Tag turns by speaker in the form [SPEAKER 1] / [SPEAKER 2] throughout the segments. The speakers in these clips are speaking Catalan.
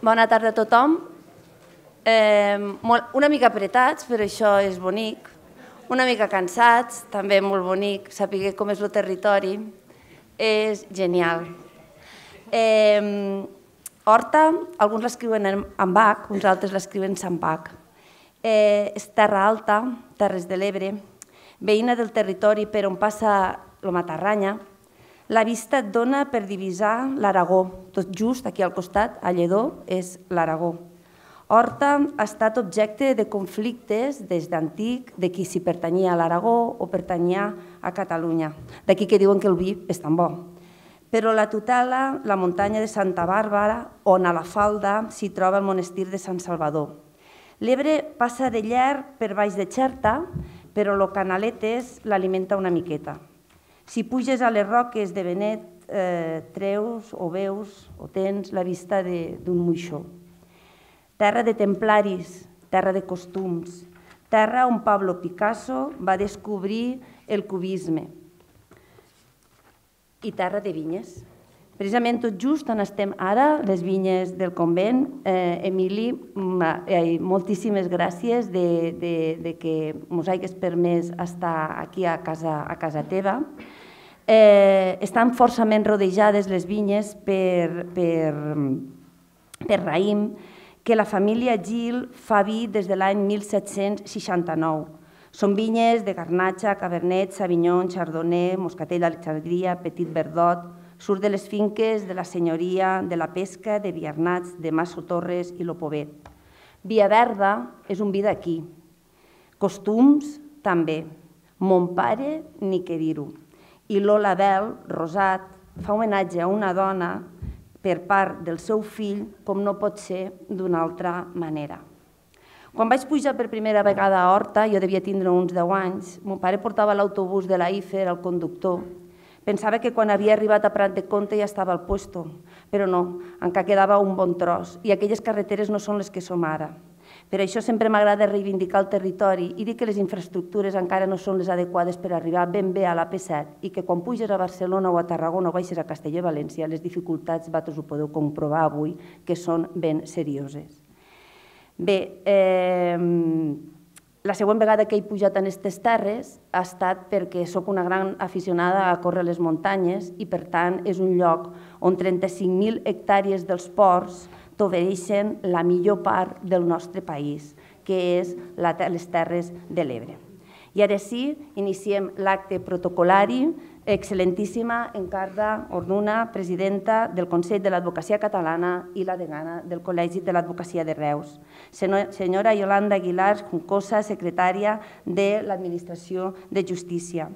[SPEAKER 1] Bona tarda a tothom. Eh, una mica apretats, però això és bonic. Una mica cansats, també molt bonic. Saber com és el territori és genial. Eh, Horta, alguns l'escriuen en Bach, uns altres l'escriuen en Bach. Eh, és terra alta, Terres de l'Ebre, veïna del territori per on passa la Matarranya, la vista et dona per divisar l'Aragó. Tot just aquí al costat, a Lledó, és l'Aragó. Horta ha estat objecte de conflictes des d'antic de qui s'hi pertanyia a l'Aragó o pertanyia a Catalunya. D'aquí que diuen que el vi és tan bo. Però la tutela, la muntanya de Santa Bàrbara, on a la falda s'hi troba el monestir de Sant Salvador. L'Ebre passa de llarg per baix de Xerta, però el Canaletes l'alimenta una miqueta. Si puges a les roques de Benet, eh, treus o veus o tens la vista d'un moixó. Terra de templaris, terra de costums, terra on Pablo Picasso va descobrir el cubisme i terra de vinyes. Precisament tot just on estem ara, les vinyes del convent. Eh, Emili, moltíssimes gràcies de, de, de que ens hagués permès estar aquí a casa, a casa teva eh, estan forçament rodejades les vinyes per, per, per raïm, que la família Gil fa vi des de l'any 1769. Són vinyes de Garnatxa, Cabernet, Sauvignon, Chardonnay, Moscatel, Alexandria, Petit Verdot, surt de les finques de la senyoria, de la pesca, de Viarnats, de Masso Torres i Lopovet. Via Verda és un vi d'aquí. Costums, també. Mon pare, ni que dir-ho i Lola Bell, Rosat, fa homenatge a una dona per part del seu fill com no pot ser d'una altra manera. Quan vaig pujar per primera vegada a Horta, jo devia tindre uns 10 anys, mon pare portava l'autobús de la IFE, era el conductor. Pensava que quan havia arribat a Prat de Comte ja estava al puesto, però no, encara quedava un bon tros, i aquelles carreteres no són les que som ara. Per això sempre m'agrada reivindicar el territori i dir que les infraestructures encara no són les adequades per arribar ben bé a l'AP7 i que quan puges a Barcelona o a Tarragona o baixes a Castelló i València, les dificultats, vosaltres ho podeu comprovar avui, que són ben serioses. Bé, eh, la següent vegada que he pujat en aquestes terres ha estat perquè sóc una gran aficionada a córrer les muntanyes i, per tant, és un lloc on 35.000 hectàrees dels ports t'ofereixen la millor part del nostre país, que és les Terres de l'Ebre. I ara sí, iniciem l'acte protocolari. Excel·lentíssima Encarda Orduna, presidenta del Consell de l'Advocacia Catalana i la degana del Col·legi de l'Advocacia de Reus. Senyora Yolanda Aguilar Juncosa, secretària de l'Administració de Justícia.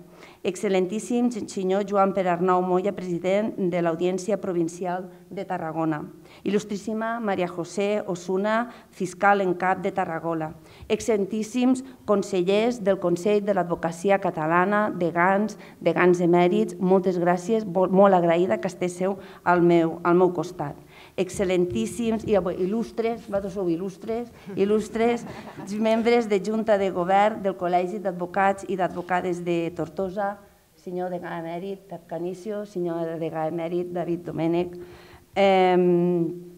[SPEAKER 1] Excel·lentíssim senyor Joan Pere Arnau Moya, president de l'Audiència Provincial de Tarragona. Il·lustríssima Maria José Osuna, fiscal en cap de Tarragona. Excentíssims consellers del Consell de l'Advocacia Catalana, de Gans, de Gans emèrits, moltes gràcies, molt agraïda que estéssiu al meu, al meu costat excel·lentíssims i il·lustres, vosaltres sou il·lustres, il·lustres membres de Junta de Govern del Col·legi d'Advocats i d'Advocades de Tortosa, senyor de Emèrit Pep Canicio, senyor de Emèrit David Domènech, Eh,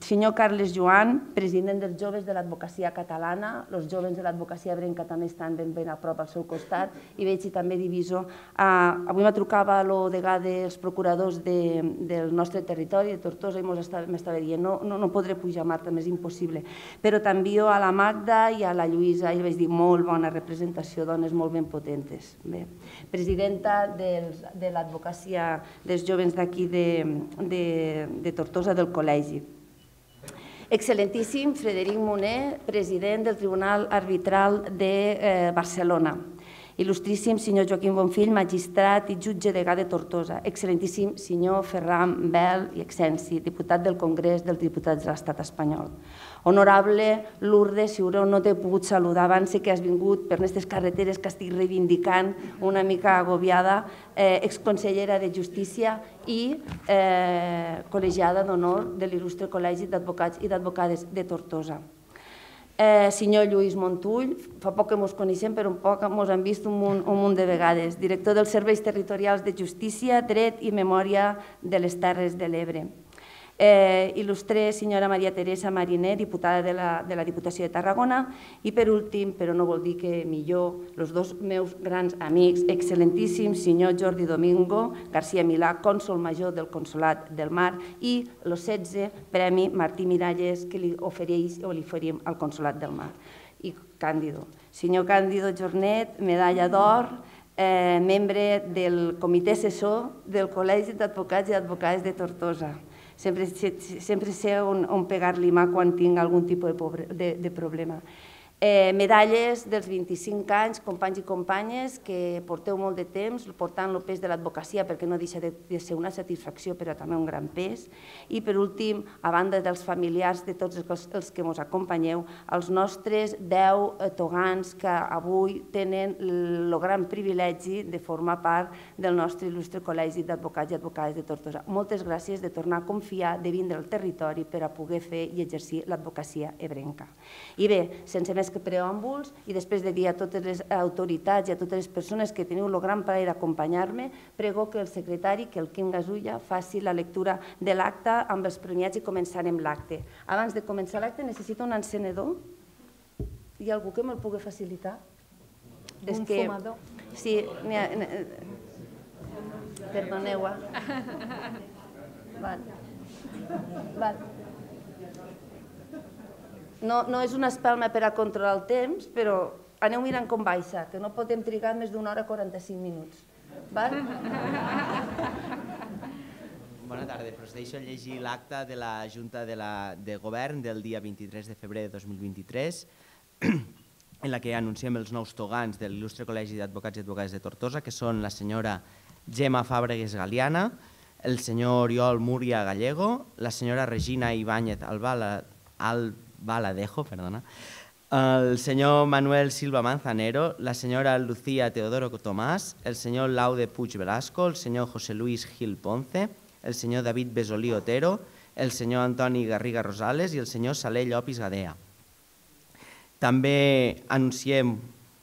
[SPEAKER 1] senyor Carles Joan, president dels joves de l'advocacia catalana, els joves de l'advocacia brenca també estan ben, ben a prop al seu costat, i veig i també diviso. Uh, avui me trucava el degà dels procuradors de, del nostre territori, de Tortosa, i m'estava dient no, no, no podré pujar, Marta, és impossible. Però t'envio a la Magda i a la Lluïsa, i vaig dir molt bona representació, dones molt ben potentes. Bé. Presidenta dels, de l'advocacia dels joves d'aquí de, de, de Tortosa, del col·legi. Excel·lentíssim Frederic Moner, president del Tribunal Arbitral de eh, Barcelona. Il·lustríssim senyor Joaquim Bonfill, magistrat i jutge degà de Tortosa. Excel·lentíssim senyor Ferran Bel i Exensi, diputat del Congrés dels Diputats de l'Estat espanyol. Honorable Lourdes, si no t'he pogut saludar abans, sé que has vingut per aquestes carreteres que estic reivindicant una mica agobiada, eh, exconsellera de Justícia i eh, col·legiada d'honor de l'il·lustre Col·legi d'Advocats i d'Advocades de Tortosa. Eh, senyor Lluís Montull, fa poc que ens coneixem, però un poc ens hem vist un munt, un munt de vegades, director dels Serveis Territorials de Justícia, Dret i Memòria de les Terres de l'Ebre. Eh, il·lustre senyora Maria Teresa Mariner, diputada de la, de la Diputació de Tarragona, i per últim, però no vol dir que millor, els dos meus grans amics, excel·lentíssims, senyor Jordi Domingo García Milà, cònsol major del Consolat del Mar, i el 16 Premi Martí Miralles que li ofereix o li oferim al Consolat del Mar. I Càndido. Senyor Càndido Jornet, medalla d'or, eh, membre del comitè assessor del Col·legi d'Advocats i Advocades de Tortosa sempre, sempre sé on, on pegar-li mà quan tinc algun tipus de, pobre, de, de problema. Eh, medalles dels 25 anys, companys i companyes, que porteu molt de temps portant el pes de l'advocacia perquè no deixa de, de ser una satisfacció però també un gran pes. I per últim, a banda dels familiars de tots els, els que ens acompanyeu, els nostres 10 eh, togans que avui tenen el gran privilegi de formar part del nostre il·lustre Col·legi d'Advocats i Advocades de Tortosa. Moltes gràcies de tornar a confiar, de vindre al territori per a poder fer i exercir l'advocacia ebrenca. I bé, sense més més que preòmbuls i després de dir a totes les autoritats i a totes les persones que teniu el gran plaer d'acompanyar-me, prego que el secretari, que el Quim Gasulla, faci la lectura de l'acte amb els premiats i començarem l'acte. Abans de començar l'acte necessito un encenedor. Hi ha algú que me'l pugui facilitar?
[SPEAKER 2] un que... fumador.
[SPEAKER 1] Sí, ha... perdoneu-ho. Val. Val. No, no és una espelma per a controlar el temps, però aneu mirant com baixa, que no podem trigar més d'una hora 45 minuts.
[SPEAKER 3] Bona tarda. Procedeixo a llegir l'acte de la Junta de, la, de Govern del dia 23 de febrer de 2023, en la que anunciem els nous togans de l'il·lustre Col·legi d'Advocats i Advocades de Tortosa, que són la senyora Gemma Fàbregues Galiana, el senyor Oriol Múria Gallego, la senyora Regina Ibáñez Albala, Al Valadejo, perdona, el senyor Manuel Silva Manzanero, la senyora Lucía Teodoro Tomás, el senyor Laude Puig Velasco, el senyor José Luis Gil Ponce, el senyor David Besolí Otero, el senyor Antoni Garriga Rosales i el senyor Saler Llopis Gadea. També anunciem,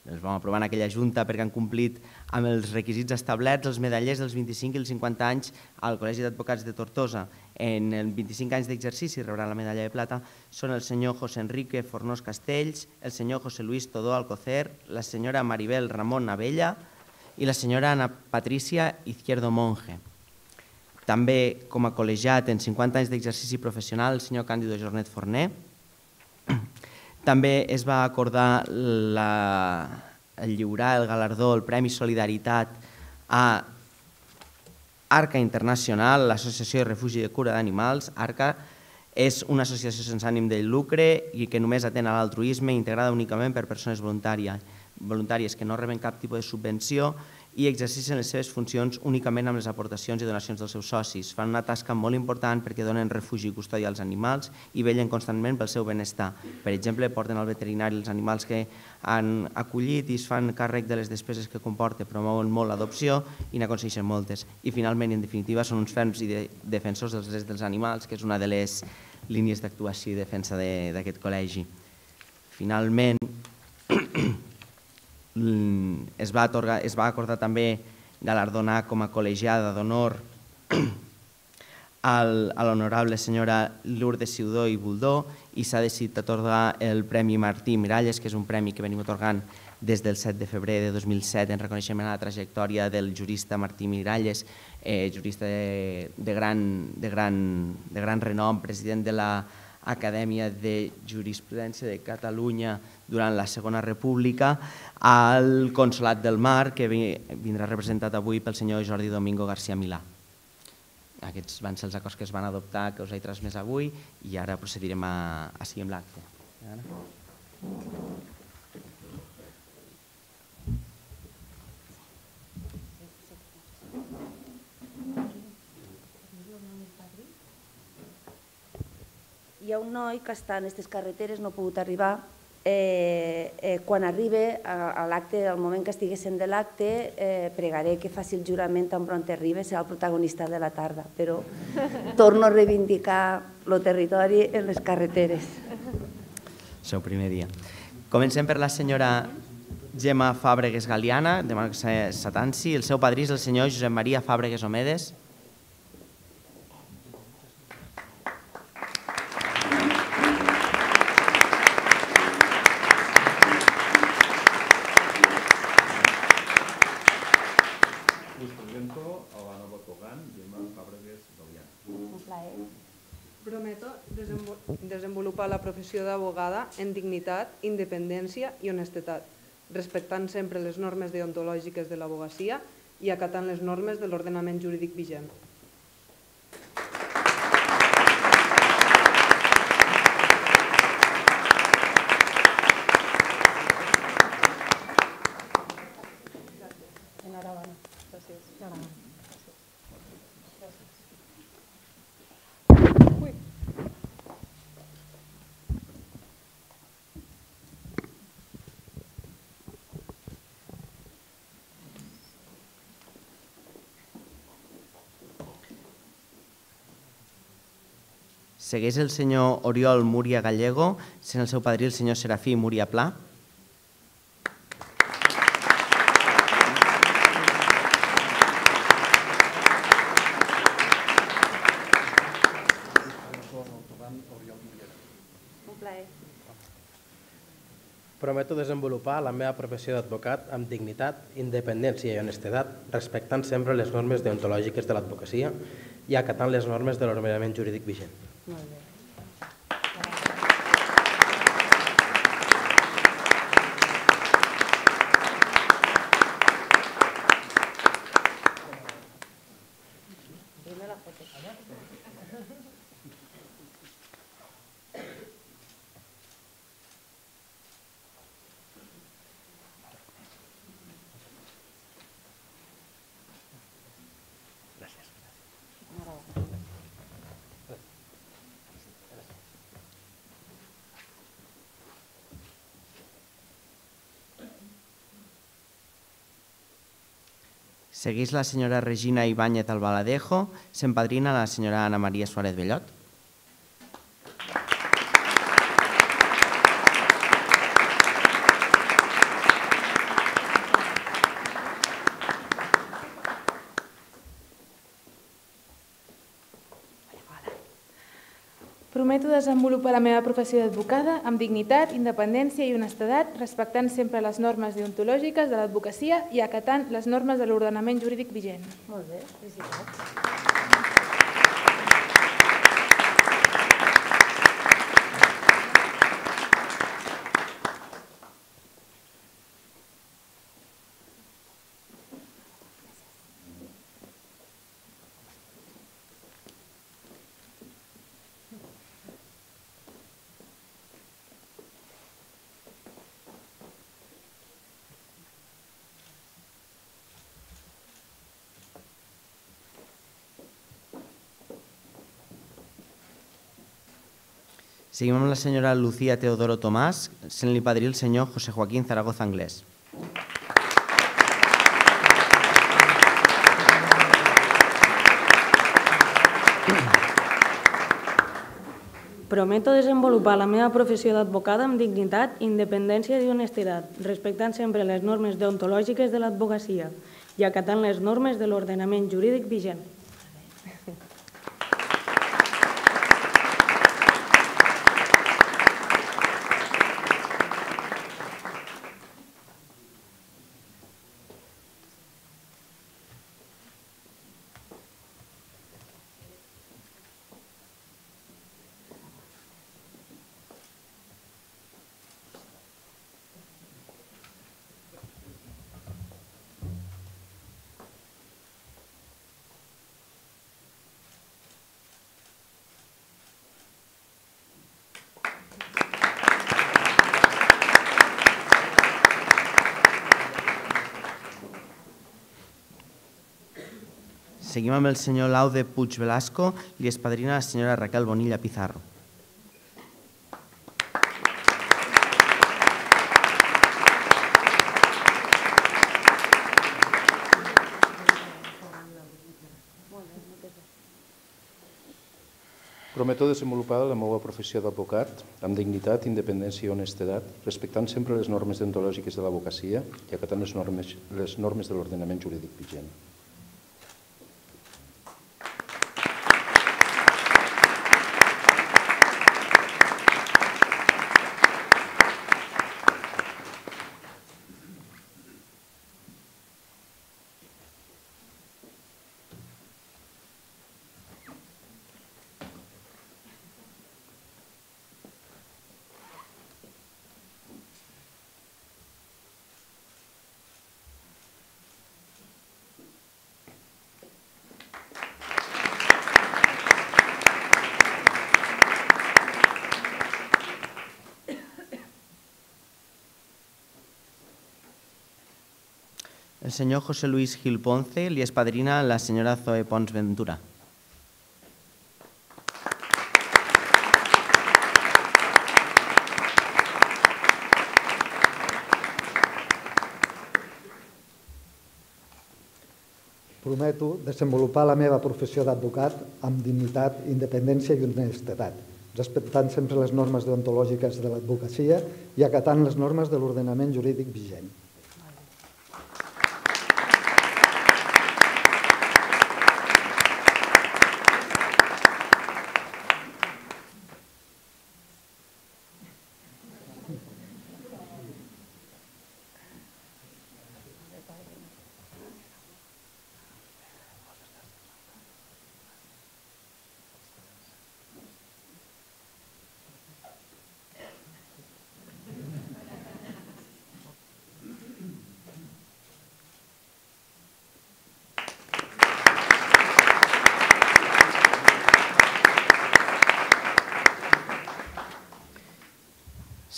[SPEAKER 3] els vam aprovar en aquella junta perquè han complit amb els requisits establerts, els medallers dels 25 i els 50 anys al Col·legi d'Advocats de Tortosa. En el 25 anys d'exercici rebran la medalla de plata són el senyor José Enrique Fornós Castells, el senyor José Luis Todó Alcocer, la senyora Maribel Ramon Navella i la senyora Ana Patricia Izquierdo Monge. També com a col·legiat en 50 anys d'exercici professional el senyor Càndido Jornet Forner. També es va acordar la, lliurar el galardó, el Premi Solidaritat a Arca Internacional, l'Associació de Refugi de Cura d'Animals. Arca és una associació sense ànim de lucre i que només atén a l'altruisme integrada únicament per persones voluntàries, voluntàries que no reben cap tipus de subvenció i exerceixen les seves funcions únicament amb les aportacions i donacions dels seus socis. Fan una tasca molt important perquè donen refugi i custòdia als animals i vellen constantment pel seu benestar. Per exemple, porten al veterinari els animals que han acollit i es fan càrrec de les despeses que comporta, promouen molt l'adopció i n'aconsegueixen moltes. I finalment, en definitiva, són uns ferms i de defensors dels drets dels animals, que és una de les línies d'actuació i defensa d'aquest col·legi. Finalment, es va, atorgar, es va acordar també galardonar com a col·legiada d'honor a l'honorable senyora Lourdes Ciudó i Buldó i s'ha decidit atorgar el Premi Martí Miralles, que és un premi que venim atorgant des del 7 de febrer de 2007 en reconeixement a la trajectòria del jurista Martí Miralles, eh, jurista de, de, gran, de, gran, de gran renom, president de la Acadèmia de Jurisprudència de Catalunya durant la Segona República, al Consolat del Mar, que vindrà representat avui pel senyor Jordi Domingo García Milà. Aquests van ser els acords que es van adoptar, que us he transmès avui, i ara procedirem a, a seguir amb l'acte.
[SPEAKER 1] Hi ha un noi que està en aquestes carreteres, no ha pogut arribar, eh, eh, quan arribi a, a l'acte, al moment que estiguessin de l'acte, eh, pregaré que faci el jurament tan pront arribi, serà el protagonista de la tarda, però torno a reivindicar el territori en les carreteres.
[SPEAKER 3] Seu primer dia. Comencem per la senyora Gemma Fàbregues Galiana, de Satansi. El seu padrí és el senyor Josep Maria Fàbregues Omedes.
[SPEAKER 4] Desenvolupar la professió d'abogada en dignitat, independència i honestedat, respectant sempre les normes deontològiques de l'abogacia i acatant les normes de l'ordenament jurídic vigent.
[SPEAKER 3] Segueix el senyor Oriol Múria Gallego, sent el seu padrí el senyor Serafí Múria Pla.
[SPEAKER 5] Prometo desenvolupar la meva professió d'advocat amb dignitat, independència i honestedat, respectant sempre les normes deontològiques de l'advocacia i acatant les normes de l'ordenament jurídic vigent.
[SPEAKER 1] Molt bé.
[SPEAKER 3] Segueix la senyora Regina Ibáñez Albaladejo, sent padrina la senyora Ana Maria Suárez Bellot.
[SPEAKER 2] Prometo desenvolupar la meva professió d'advocada amb dignitat, independència i honestedat, respectant sempre les normes deontològiques de l'advocacia i acatant les normes de l'ordenament jurídic vigent.
[SPEAKER 1] Molt bé, felicitats.
[SPEAKER 3] Seguim amb la senyora Lucía Teodoro Tomàs, sent-li padrí el senyor José Joaquín Zaragoza Anglès.
[SPEAKER 6] Prometo desenvolupar la meva professió d'advocada amb dignitat, independència i honestedat, respectant sempre les normes deontològiques de l'advocacia i acatant les normes de l'ordenament jurídic vigent.
[SPEAKER 3] Seguim amb el senyor Laude Puig Velasco, li és padrina la senyora Raquel Bonilla Pizarro.
[SPEAKER 7] Prometo desenvolupar la meva professió d'advocat amb dignitat, independència i honestedat, respectant sempre les normes deontològiques de l'advocacia i acatant les normes, les normes de l'ordenament jurídic vigent.
[SPEAKER 3] Senyor José Luis Gil Ponce li és padrina la senyora Zoe Pons Ventura.
[SPEAKER 8] Prometo desenvolupar la meva professió d'advocat amb dignitat, independència i honestedat, respectant sempre les normes deontològiques de l'advocacia i acatant les normes de l'ordenament jurídic vigent.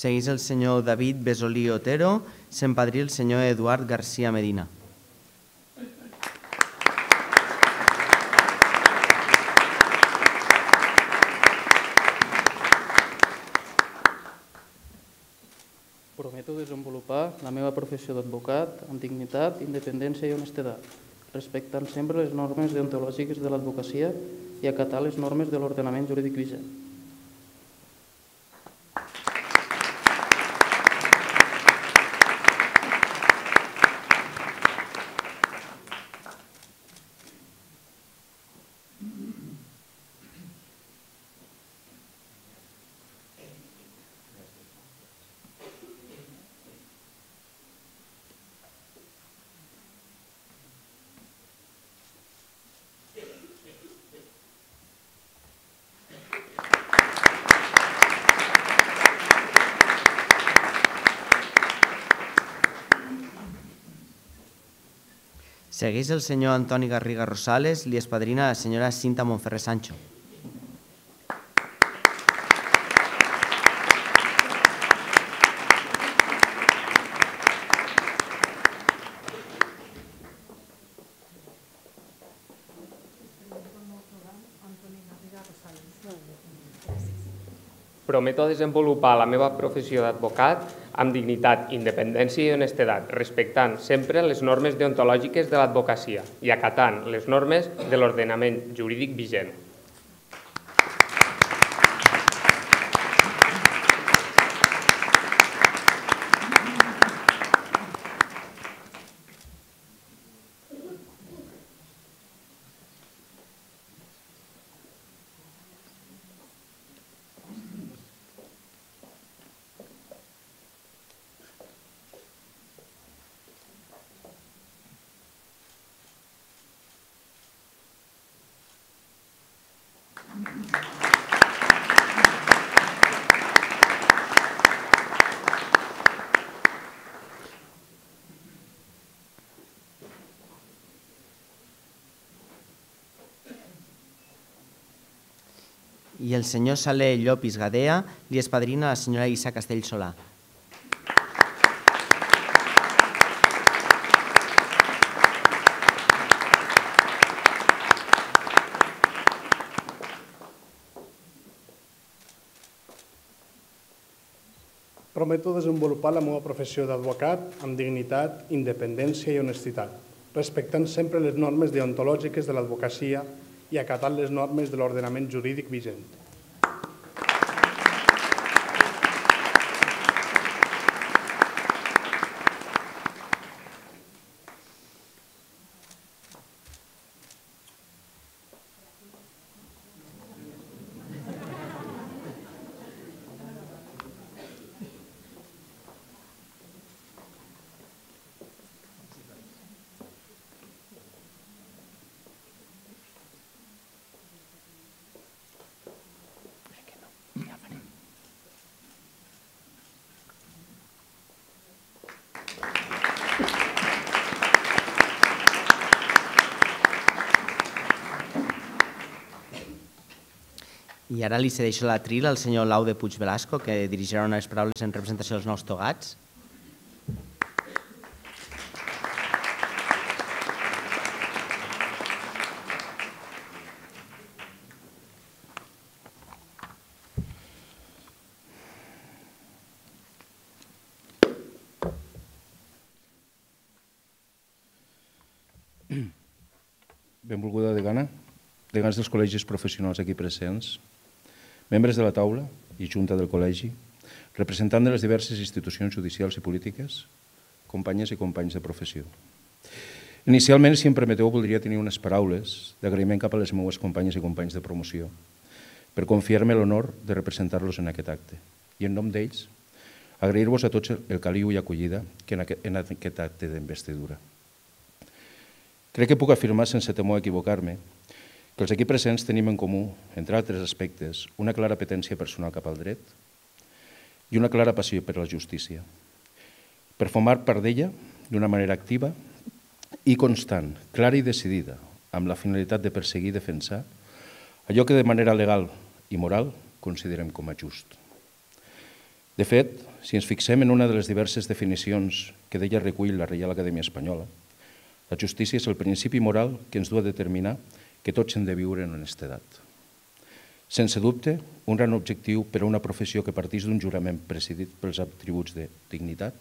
[SPEAKER 3] Segueix el senyor David Besolí Otero, s'empadrí el senyor Eduard García Medina.
[SPEAKER 9] Prometo desenvolupar la meva professió d'advocat amb dignitat, independència i honestedat, respectant sempre les normes deontològiques de l'advocacia i acatar les normes de l'ordenament jurídic vigent.
[SPEAKER 3] Segueix el senyor Antoni Garriga Rosales, li és padrina la senyora Cinta Monferrer Sancho.
[SPEAKER 10] Prometo desenvolupar la meva professió d'advocat amb dignitat, independència i honestedat, respectant sempre les normes deontològiques de l'advocacia i acatant les normes de l'ordenament jurídic vigent.
[SPEAKER 3] El senyor Saler Llopis Gadea li és padrina la senyora Isa Castell Solà.
[SPEAKER 11] Prometo desenvolupar la meva professió d'advocat amb dignitat, independència i honestitat, respectant sempre les normes deontològiques de l'advocacia i acatant les normes de l'ordenament jurídic vigent.
[SPEAKER 3] I ara li cedeixo la tril al senyor Lau de Puig Velasco, que dirigirà unes paraules en representació dels nous togats.
[SPEAKER 7] Benvolguda de Gana, de Gans dels col·legis professionals aquí presents, membres de la taula i junta del col·legi, representant de les diverses institucions judicials i polítiques, companyes i companys de professió. Inicialment, si em permeteu, voldria tenir unes paraules d'agraïment cap a les meues companyes i companys de promoció per confiar-me l'honor de representar-los en aquest acte. I en nom d'ells, agrair-vos a tots el caliu i acollida que en aquest, en aquest acte d'investidura. Crec que puc afirmar, sense temor a equivocar-me, que els aquí presents tenim en comú, entre altres aspectes, una clara apetència personal cap al dret i una clara passió per la justícia, per formar part d'ella d'una manera activa i constant, clara i decidida, amb la finalitat de perseguir i defensar allò que de manera legal i moral considerem com a just. De fet, si ens fixem en una de les diverses definicions que d'ella recull la Reial Acadèmia Espanyola, la justícia és el principi moral que ens du a determinar que tots hem de viure en honestedat. Sense dubte, un gran objectiu per a una professió que partís d'un jurament presidit pels atributs de dignitat,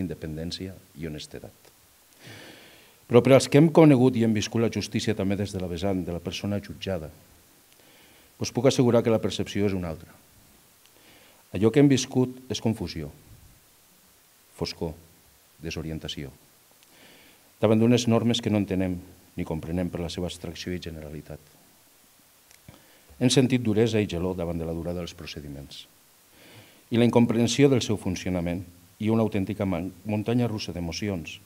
[SPEAKER 7] independència i honestedat. Però per als que hem conegut i hem viscut la justícia també des de la vessant de la persona jutjada, us puc assegurar que la percepció és una altra. Allò que hem viscut és confusió, foscor, desorientació, davant d'unes normes que no entenem ni comprenem per la seva extracció i generalitat. Hem sentit duresa i gelor davant de la durada dels procediments i la incomprensió del seu funcionament i una autèntica muntanya russa d'emocions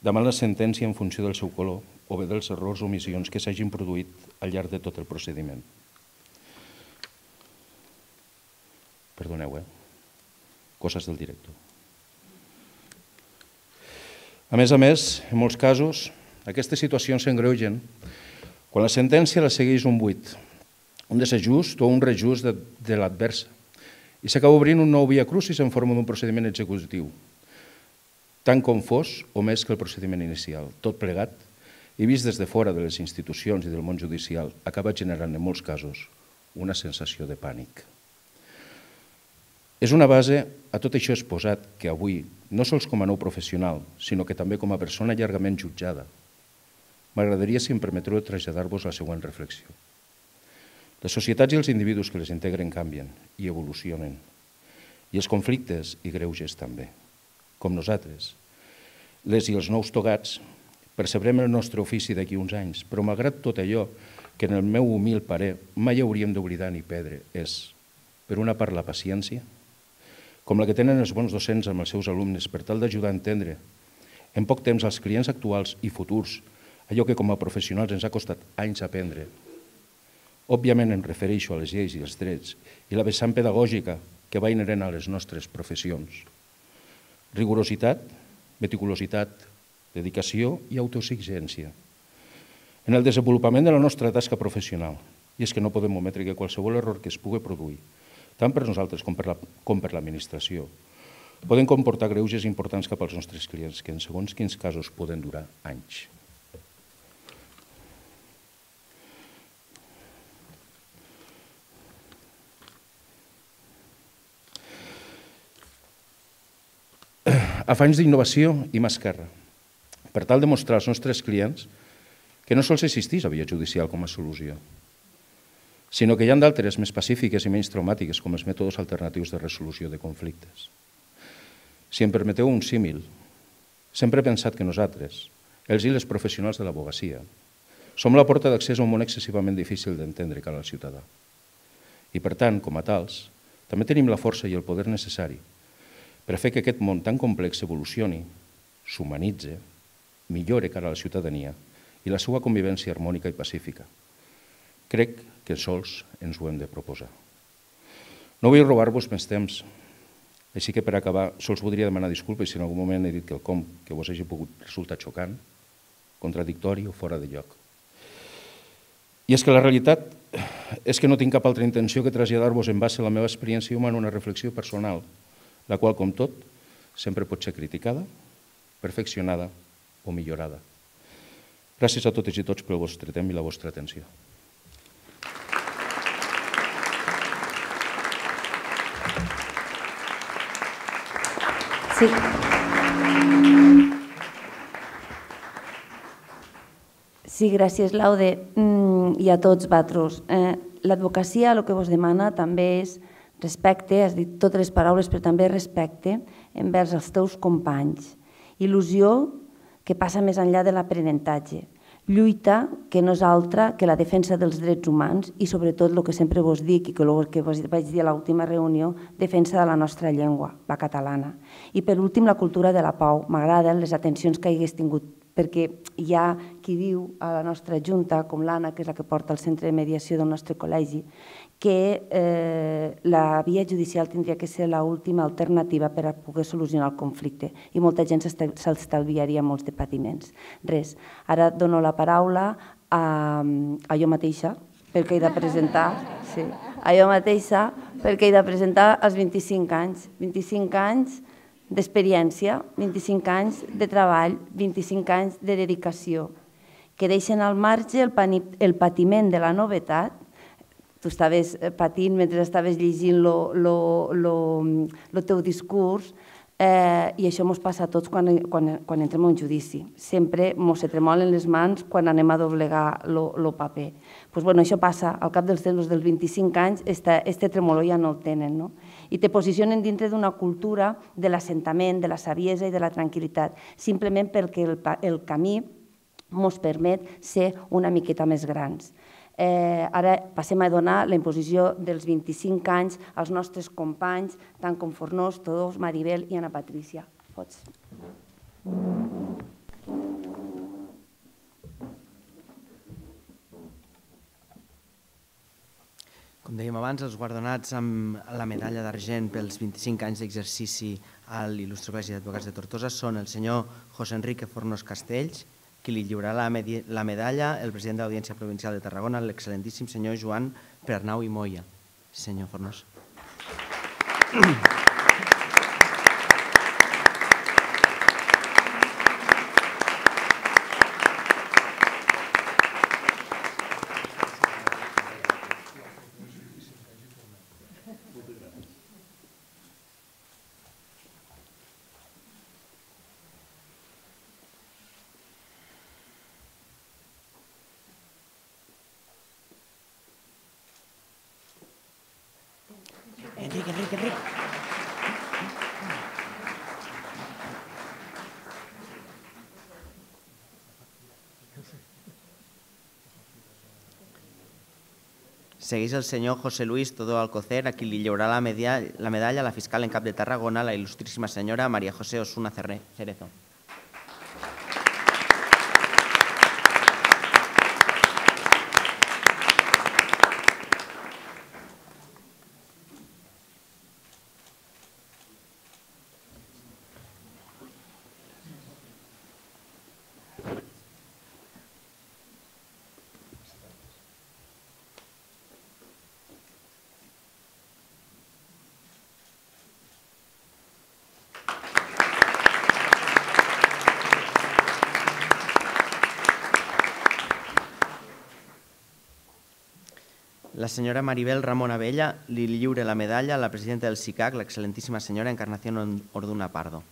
[SPEAKER 7] davant la sentència en funció del seu color o bé dels errors o omissions que s'hagin produït al llarg de tot el procediment. Perdoneu, eh? Coses del director. A més a més, en molts casos, aquestes situacions s'engreugen quan la sentència la segueix un buit, un desajust o un rejust de, de l'adversa i s'acaba obrint un nou via crucis en forma d'un procediment executiu, tant com fos o més que el procediment inicial. Tot plegat, i vist des de fora de les institucions i del món judicial, acaba generant en molts casos una sensació de pànic. És una base a tot això exposat que avui, no sols com a nou professional, sinó que també com a persona llargament jutjada, M'agradaria, si em permetreu, traslladar-vos la següent reflexió. Les societats i els individus que les integren canvien i evolucionen. I els conflictes i greuges també. Com nosaltres. Les i els nous togats percebrem el nostre ofici d'aquí uns anys, però malgrat tot allò que en el meu humil parer mai hauríem d'oblidar ni perdre és, per una part, la paciència, com la que tenen els bons docents amb els seus alumnes per tal d'ajudar a entendre en poc temps els clients actuals i futurs allò que com a professionals ens ha costat anys aprendre. Òbviament em refereixo a les lleis i els drets i la vessant pedagògica que va inherent a les nostres professions. Rigorositat, meticulositat, dedicació i autoexigència. En el desenvolupament de la nostra tasca professional, i és que no podem ometre que qualsevol error que es pugui produir, tant per nosaltres com per l'administració, poden comportar greuges importants cap als nostres clients, que en segons quins casos poden durar anys. Afanys d'innovació i mà esquerra, per tal de mostrar als nostres clients que no sols existeix la via judicial com a solució, sinó que hi ha d'altres més pacífiques i menys traumàtiques com els mètodes alternatius de resolució de conflictes. Si em permeteu un símil, sempre he pensat que nosaltres, els i les professionals de l'abogacia, som la porta d'accés a un món excessivament difícil d'entendre cal al ciutadà. I per tant, com a tals, també tenim la força i el poder necessari per fer que aquest món tan complex evolucioni, s'humanitze, millore cara a la ciutadania i la seva convivència harmònica i pacífica. Crec que sols ens ho hem de proposar. No vull robar-vos més temps, així que per acabar sols voldria demanar disculpes si en algun moment he dit que el com que vos hagi pogut resultar xocant, contradictori o fora de lloc. I és que la realitat és que no tinc cap altra intenció que traslladar-vos en base a la meva experiència humana una reflexió personal la qual, com tot, sempre pot ser criticada, perfeccionada o millorada. Gràcies a totes i tots pel vostre temps i la vostra atenció.
[SPEAKER 1] Sí. Sí, gràcies, Laude. Mm, I a tots vosaltres. Eh, L'advocacia el que vos demana també és respecte, has dit totes les paraules, però també respecte envers els teus companys. Il·lusió que passa més enllà de l'aprenentatge. Lluita que no és altra que la defensa dels drets humans i sobretot el que sempre vos dic i que el que vos vaig dir a l'última reunió, defensa de la nostra llengua, la catalana. I per últim, la cultura de la pau. M'agraden les atencions que hagués tingut perquè hi ha qui diu a la nostra junta, com l'Anna, que és la que porta el centre de mediació del nostre col·legi, que eh, la via judicial tindria que ser l'última alternativa per a poder solucionar el conflicte i molta gent s'estalviaria molts de patiments. Res, ara dono la paraula a, a jo mateixa, perquè he de presentar, sí, a jo mateixa, perquè he de presentar els 25 anys. 25 anys d'experiència, 25 anys de treball, 25 anys de dedicació, que deixen al marge el, el patiment de la novetat tu estaves eh, patint mentre estaves llegint el teu discurs eh, i això ens passa a tots quan, quan, quan entrem a un judici. Sempre ens tremolen les mans quan anem a doblegar el paper. Pues, bueno, això passa, al cap dels temps dels 25 anys, este, este tremolor ja no el tenen. No? I te posicionen dintre d'una cultura de l'assentament, de la saviesa i de la tranquil·litat, simplement perquè el, el camí ens permet ser una miqueta més grans. Eh, ara passem a donar la imposició dels 25 anys als nostres companys, tant com Fornós, Todós, Maribel i Ana Patrícia. Pots.
[SPEAKER 3] Com dèiem abans, els guardonats amb la medalla d'argent pels 25 anys d'exercici a l'il·lustre Col·legi d'Advocats de Tortosa són el senyor José Enrique Fornós Castells, qui li lliurarà la, la medalla el president de l'Audiència Provincial de Tarragona, l'excel·lentíssim senyor Joan Pernau i Moya. Senyor Fornós. Segueix el senyor José Luis Todo Alcocer, a qui li lliurarà la medalla, la medalla la fiscal en cap de Tarragona, la il·lustríssima senyora Maria José Osuna Cerezo. Senyora Maribel Ramon Abella li lliure la medalla a la presidenta del SICAC, l'excel·lentíssima senyora Encarnació Orduna Pardo.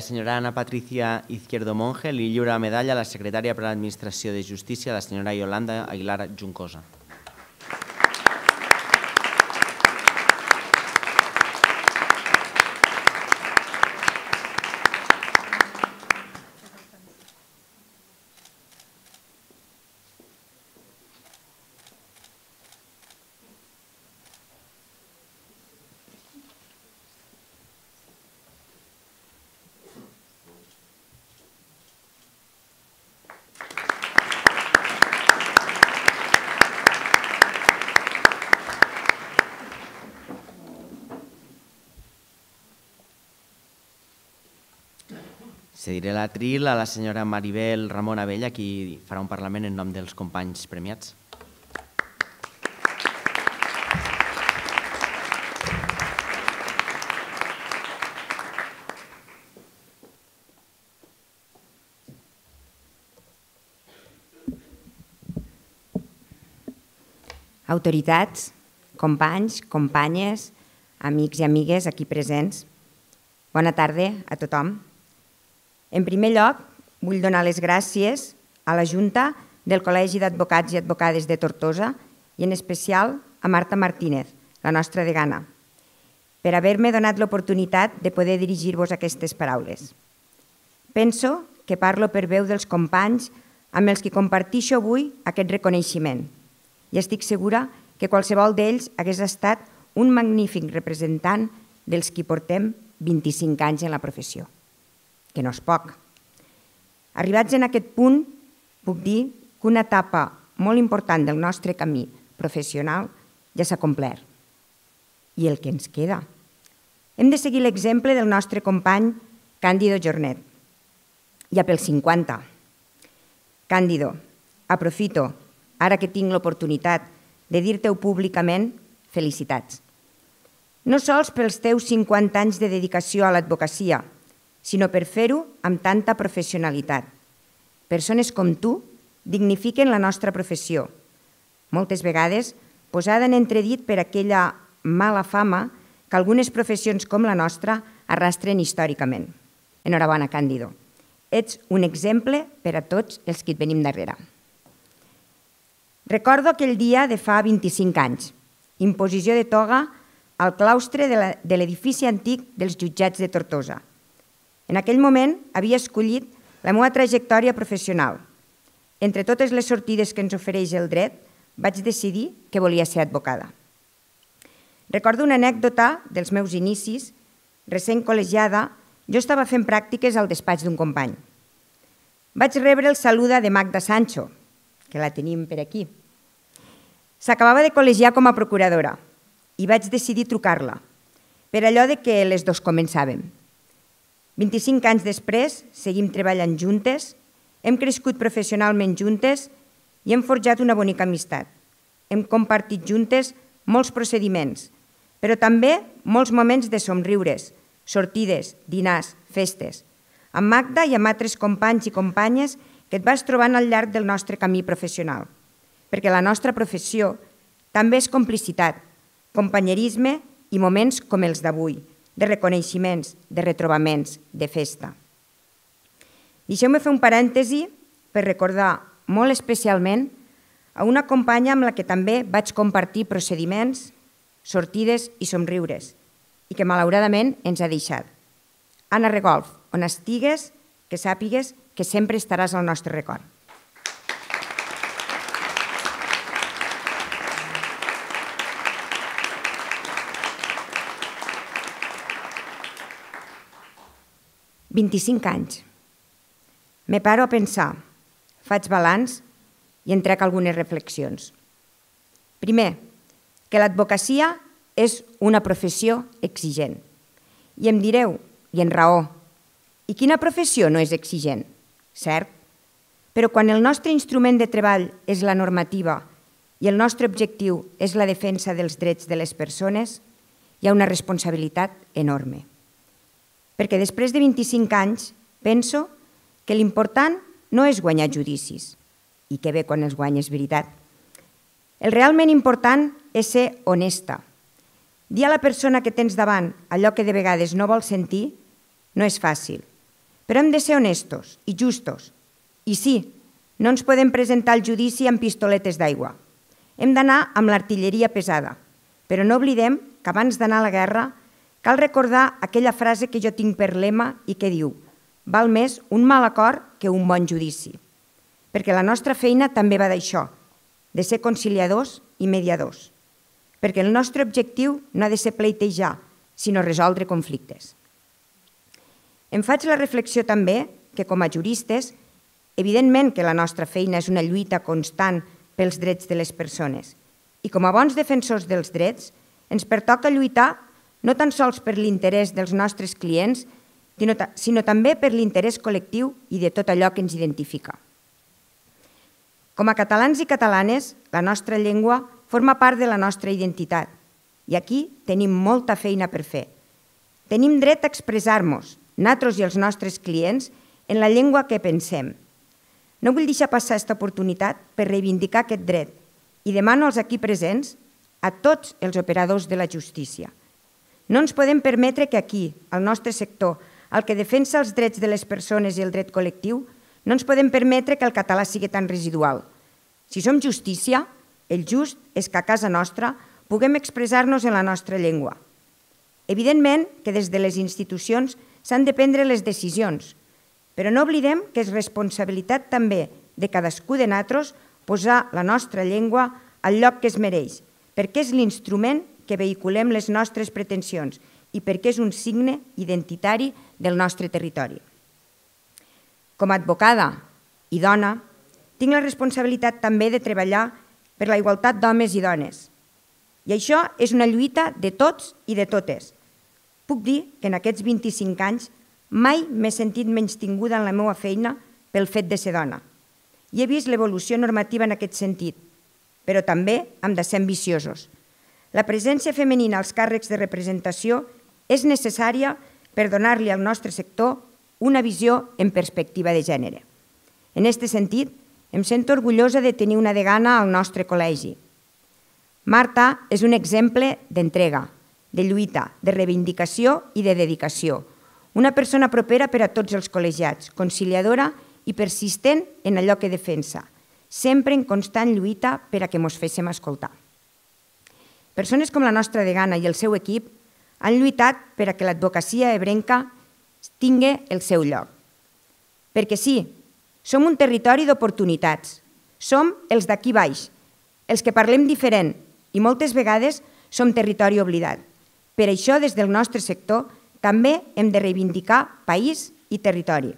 [SPEAKER 3] La senyora Ana Patricia Izquierdo Monge li lliura la medalla a la secretària per a l'Administració de Justícia, la senyora Yolanda Aguilar Juncosa. La tril a la senyora Maribel Ramon Abella, qui farà un parlament en nom dels companys premiats.
[SPEAKER 12] autoritats, companys, companyes, amics i amigues aquí presents. Bona tarda a tothom. En primer lloc, vull donar les gràcies a la Junta del Col·legi d'Advocats i Advocades de Tortosa i en especial a Marta Martínez, la nostra degana, per haver-me donat l'oportunitat de poder dirigir-vos aquestes paraules. Penso que parlo per veu dels companys amb els que compartixo avui aquest reconeixement – i estic segura que qualsevol d'ells hagués estat un magnífic representant dels qui portem 25 anys en la professió, que no és poc. Arribats en aquest punt, puc dir que una etapa molt important del nostre camí professional ja s'ha complert. I el que ens queda? Hem de seguir l'exemple del nostre company Càndido Jornet. Ja pel 50. Càndido, aprofito ara que tinc l'oportunitat de dir-te-ho públicament, felicitats. No sols pels teus 50 anys de dedicació a l'advocacia, sinó per fer-ho amb tanta professionalitat. Persones com tu dignifiquen la nostra professió, moltes vegades posada en entredit per aquella mala fama que algunes professions com la nostra arrastren històricament. Enhorabona, Càndido. Ets un exemple per a tots els que et venim darrere. Recordo aquell dia de fa 25 anys, imposició de toga al claustre de l'edifici antic dels jutjats de Tortosa. En aquell moment havia escollit la meva trajectòria professional. Entre totes les sortides que ens ofereix el dret, vaig decidir que volia ser advocada. Recordo una anècdota dels meus inicis. Recent col·legiada, jo estava fent pràctiques al despatx d'un company. Vaig rebre el saluda de Magda Sancho, que la tenim per aquí, S'acabava de col·legiar com a procuradora i vaig decidir trucar-la, per allò de que les dos començàvem. 25 anys després seguim treballant juntes, hem crescut professionalment juntes i hem forjat una bonica amistat. Hem compartit juntes molts procediments, però també molts moments de somriures, sortides, dinars, festes, amb Magda i amb altres companys i companyes que et vas trobant al llarg del nostre camí professional – perquè la nostra professió també és complicitat, companyerisme i moments com els d'avui, de reconeixements, de retrobaments, de festa. Deixeu-me fer un parèntesi per recordar molt especialment a una companya amb la que també vaig compartir procediments, sortides i somriures, i que malauradament ens ha deixat. Anna Regolf, on estigues, que sàpigues que sempre estaràs al nostre record. 25 anys. Me paro a pensar, faig balanç i en trec algunes reflexions. Primer, que l'advocacia és una professió exigent. I em direu, i en raó, i quina professió no és exigent? Cert, però quan el nostre instrument de treball és la normativa i el nostre objectiu és la defensa dels drets de les persones, hi ha una responsabilitat enorme perquè després de 25 anys penso que l'important no és guanyar judicis, i que bé quan els guanyes veritat. El realment important és ser honesta. Dir a la persona que tens davant allò que de vegades no vol sentir no és fàcil, però hem de ser honestos i justos. I sí, no ens podem presentar al judici amb pistoletes d'aigua. Hem d'anar amb l'artilleria pesada, però no oblidem que abans d'anar a la guerra Cal recordar aquella frase que jo tinc per lema i que diu «Val més un mal acord que un bon judici», perquè la nostra feina també va d'això, de ser conciliadors i mediadors, perquè el nostre objectiu no ha de ser pleitejar, sinó resoldre conflictes. Em faig la reflexió també que com a juristes, evidentment que la nostra feina és una lluita constant pels drets de les persones i com a bons defensors dels drets ens pertoca lluitar no tan sols per l'interès dels nostres clients, sinó també per l'interès col·lectiu i de tot allò que ens identifica. Com a catalans i catalanes, la nostra llengua forma part de la nostra identitat i aquí tenim molta feina per fer. Tenim dret a expressar-nos, nosaltres i els nostres clients, en la llengua que pensem. No vull deixar passar aquesta oportunitat per reivindicar aquest dret i demano als aquí presents a tots els operadors de la justícia. No ens podem permetre que aquí, al nostre sector, el que defensa els drets de les persones i el dret col·lectiu, no ens podem permetre que el català sigui tan residual. Si som justícia, el just és que a casa nostra puguem expressar-nos en la nostra llengua. Evidentment que des de les institucions s'han de prendre les decisions, però no oblidem que és responsabilitat també de cadascú de nosaltres posar la nostra llengua al lloc que es mereix, perquè és l'instrument que vehiculem les nostres pretensions i perquè és un signe identitari del nostre territori. Com a advocada i dona, tinc la responsabilitat també de treballar per la igualtat d'homes i dones. I això és una lluita de tots i de totes. Puc dir que en aquests 25 anys mai m'he sentit menys tinguda en la meva feina pel fet de ser dona. I he vist l'evolució normativa en aquest sentit, però també hem de ser ambiciosos. La presència femenina als càrrecs de representació és necessària per donar-li al nostre sector una visió en perspectiva de gènere. En aquest sentit, em sento orgullosa de tenir una degana al nostre col·legi. Marta és un exemple d'entrega, de lluita, de reivindicació i de dedicació, una persona propera per a tots els col·legiats, conciliadora i persistent en allò que defensa, sempre en constant lluita per a que mos féssim escoltar. Persones com la nostra degana i el seu equip han lluitat per a que l'advocacia ebrenca tingui el seu lloc. Perquè sí, som un territori d'oportunitats. Som els d'aquí baix, els que parlem diferent i moltes vegades som territori oblidat. Per això, des del nostre sector, també hem de reivindicar país i territori.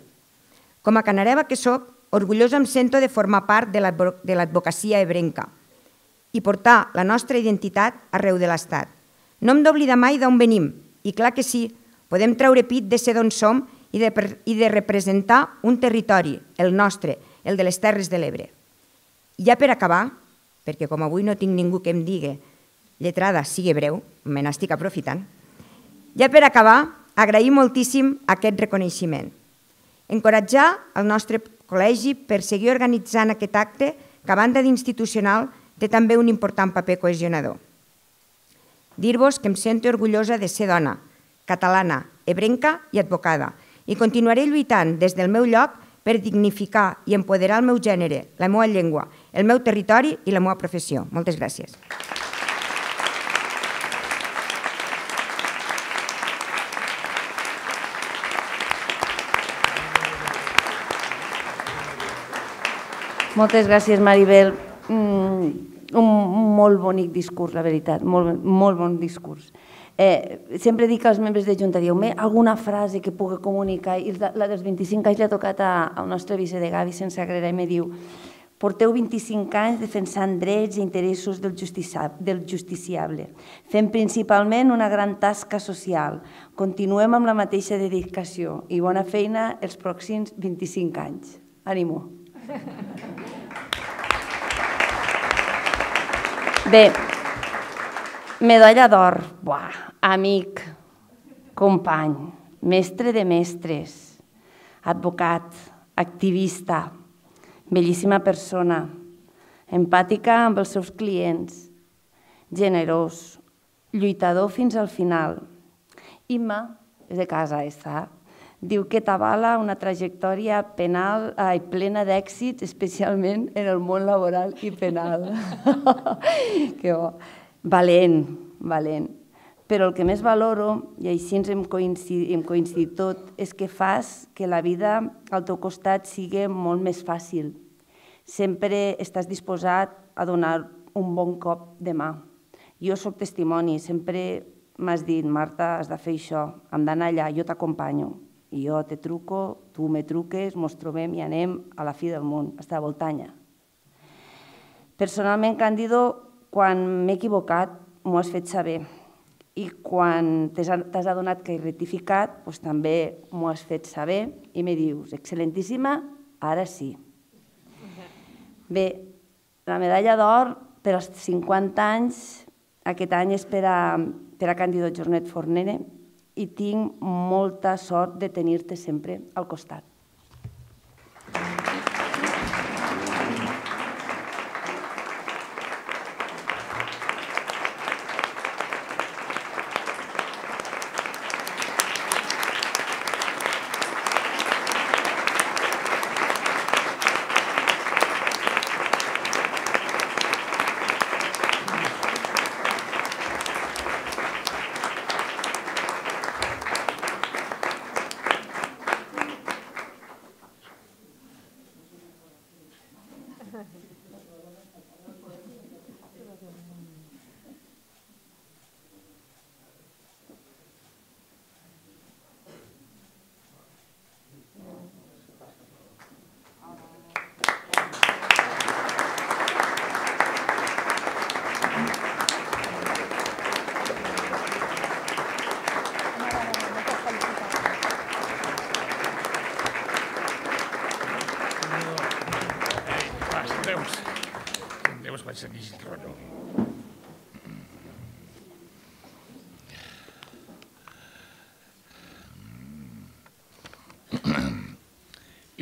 [SPEAKER 12] Com a canareva que sóc, orgullosa em sento de formar part de l'advocacia ebrenca i portar la nostra identitat arreu de l'Estat. No hem d'oblidar mai d'on venim, i clar que sí, podem treure pit de ser d'on som i de, i de representar un territori, el nostre, el de les Terres de l'Ebre. I ja per acabar, perquè com avui no tinc ningú que em digui lletrada, sigui breu, me n'estic aprofitant, ja per acabar, agrair moltíssim aquest reconeixement. Encoratjar el nostre col·legi per seguir organitzant aquest acte que a banda d'institucional té també un important paper cohesionador. Dir-vos que em sento orgullosa de ser dona, catalana, ebrenca i advocada i continuaré lluitant des del meu lloc per dignificar i empoderar el meu gènere, la meva llengua, el meu territori i la meva professió. Moltes gràcies.
[SPEAKER 1] Moltes gràcies, Maribel. Mm, un molt bonic discurs, la veritat, molt, molt bon discurs. Eh, sempre dic als membres de Junta, dieu alguna frase que pugui comunicar, i la dels 25 anys l'ha tocat a, al nostre vicedegà sense Agrera i me diu porteu 25 anys defensant drets i interessos del, del justiciable, fent principalment una gran tasca social. Continuem amb la mateixa dedicació i bona feina els pròxims 25 anys. Ànimo. Bé, medalla d'or, buah, amic, company, mestre de mestres, advocat, activista, bellíssima persona, empàtica amb els seus clients, generós, lluitador fins al final. Imma és de casa, està? Diu que t'avala una trajectòria penal ai, plena d'èxits, especialment en el món laboral i penal. que bo. Valent, valent. Però el que més valoro, i així ens hem coincidit, hem coincidit tot, és que fas que la vida al teu costat sigui molt més fàcil. Sempre estàs disposat a donar un bon cop de mà. Jo sóc testimoni, sempre m'has dit, Marta, has de fer això, hem d'anar allà, jo t'acompanyo i jo te truco, tu me truques, mos trobem i anem a la fi del món, a Voltanya. Personalment, Càndido, quan m'he equivocat, m'ho has fet saber i quan t'has adonat que he rectificat, doncs també m'ho has fet saber i me dius, excel·lentíssima, ara sí. Bé, la medalla d'or per als 50 anys, aquest any és per a, per a Càndido Jornet Fornere i tinc molta sort de tenir-te sempre al costat.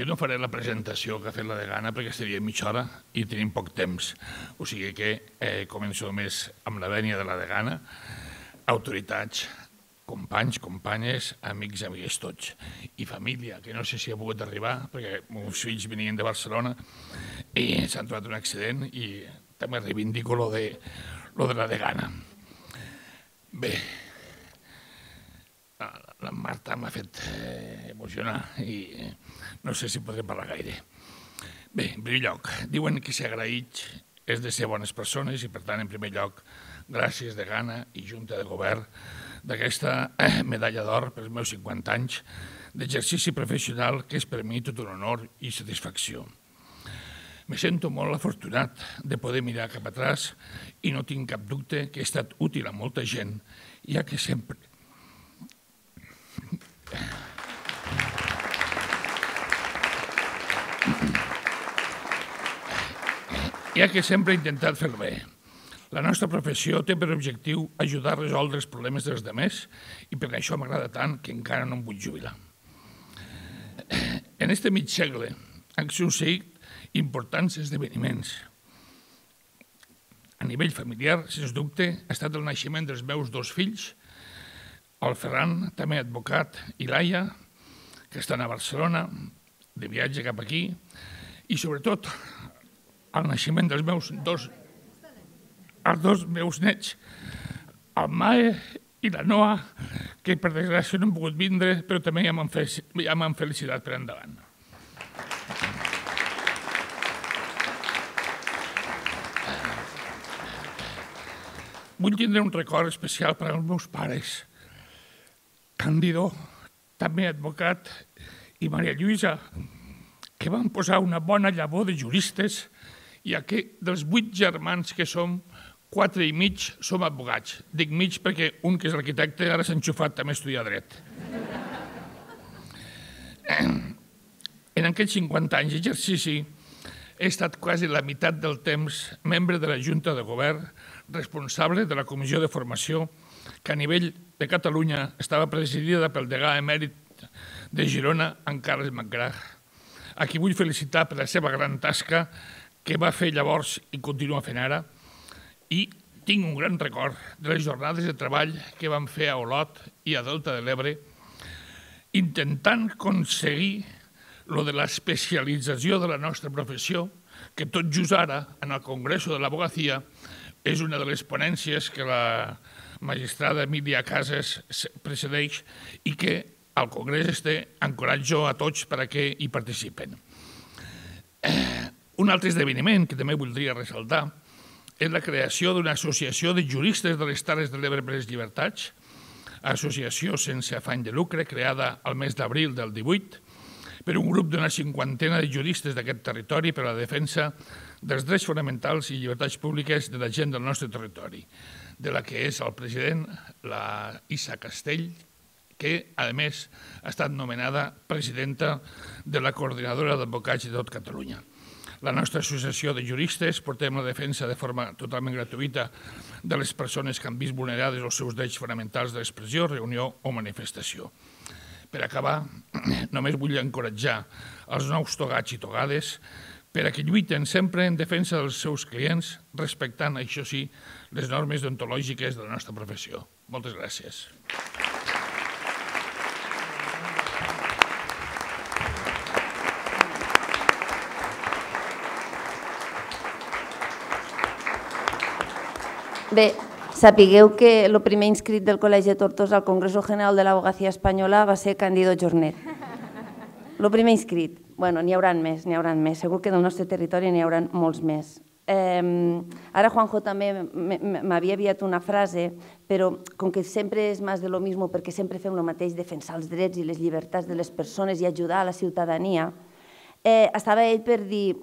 [SPEAKER 13] Jo no faré la presentació que ha fet la de Gana perquè seria mitja hora i tenim poc temps. O sigui que eh, començo més amb la vènia de la de Gana, autoritats, companys, companyes, amics, amigues tots, i família, que no sé si ha pogut arribar, perquè meus fills venien de Barcelona i s'han trobat un accident i també reivindico lo de, lo de la de Gana. Bé, la Marta m'ha fet eh, emocionar i no sé si podré parlar gaire. Bé, en primer lloc, diuen que ser agraït és de ser bones persones i, per tant, en primer lloc, gràcies de gana i Junta de Govern d'aquesta eh, medalla d'or pels meus 50 anys d'exercici professional que és per mi tot un honor i satisfacció. Me sento molt afortunat de poder mirar cap atràs i no tinc cap dubte que he estat útil a molta gent, ja que sempre ja que sempre he intentat fer bé. La nostra professió té per objectiu ajudar a resoldre els problemes dels demés i per això m'agrada tant que encara no em vull jubilar. En este mig segle han succeït importants esdeveniments. A nivell familiar, sens dubte, ha estat el naixement dels meus dos fills, el Ferran, també advocat, i l'Aia, que estan a Barcelona, de viatge cap aquí, i sobretot el naixement dels meus dos, els dos meus nets, el Mae i la Noa, que per desgràcia no han pogut vindre, però també ja m'han ja felicitat per endavant. Vull tindre un record especial per als meus pares, Càndido, també advocat, i Maria Lluïsa, que van posar una bona llavor de juristes i que dels vuit germans que som, quatre i mig som advocats. Dic mig perquè un que és arquitecte ara s'ha enxufat també a estudiar dret. En aquells 50 anys d'exercici he estat quasi la meitat del temps membre de la Junta de Govern, responsable de la Comissió de Formació que a nivell de Catalunya estava presidida pel degà emèrit de Girona, en Carles McGrath, a qui vull felicitar per la seva gran tasca que va fer llavors i continua fent ara, i tinc un gran record de les jornades de treball que vam fer a Olot i a Delta de l'Ebre, intentant aconseguir lo de l'especialització de la nostra professió, que tot just ara, en el Congreso de l'Abogacia, és una de les ponències que la magistrada Emília Casas precedeix i que al Congrés este encoratjo a tots per a que hi participen. Eh, un altre esdeveniment que també voldria ressaltar és la creació d'una associació de juristes de les Terres de l'Ebre per les Llibertats, associació sense afany de lucre creada al mes d'abril del 18, per un grup d'una cinquantena de juristes d'aquest territori per a la defensa dels drets fonamentals i llibertats públiques de la gent del nostre territori, de la que és el president, la Isa Castell, que, a més, ha estat nomenada presidenta de la Coordinadora d'Advocats de tot Catalunya. La nostra associació de juristes portem la defensa de forma totalment gratuïta de les persones que han vist vulnerades els seus drets fonamentals d'expressió, reunió o manifestació. Per acabar, només vull encoratjar els nous togats i togades per a que lluiten sempre en defensa dels seus clients, respectant, això sí, les normes deontològiques de la nostra professió. Moltes gràcies.
[SPEAKER 1] Bé, sapigueu que el primer inscrit del Col·legi de Tortosa al Congreso General de l'Abogacía Espanyola va ser Candido Jornet. El primer inscrit. Bueno, n'hi hauran més, n'hi hauran més. Segur que del nostre territori n'hi hauran molts més. Eh, ara Juanjo també m'havia enviat una frase, però com que sempre és més de lo mismo, perquè sempre fem el mateix, defensar els drets i les llibertats de les persones i ajudar a la ciutadania, eh, estava ell per dir,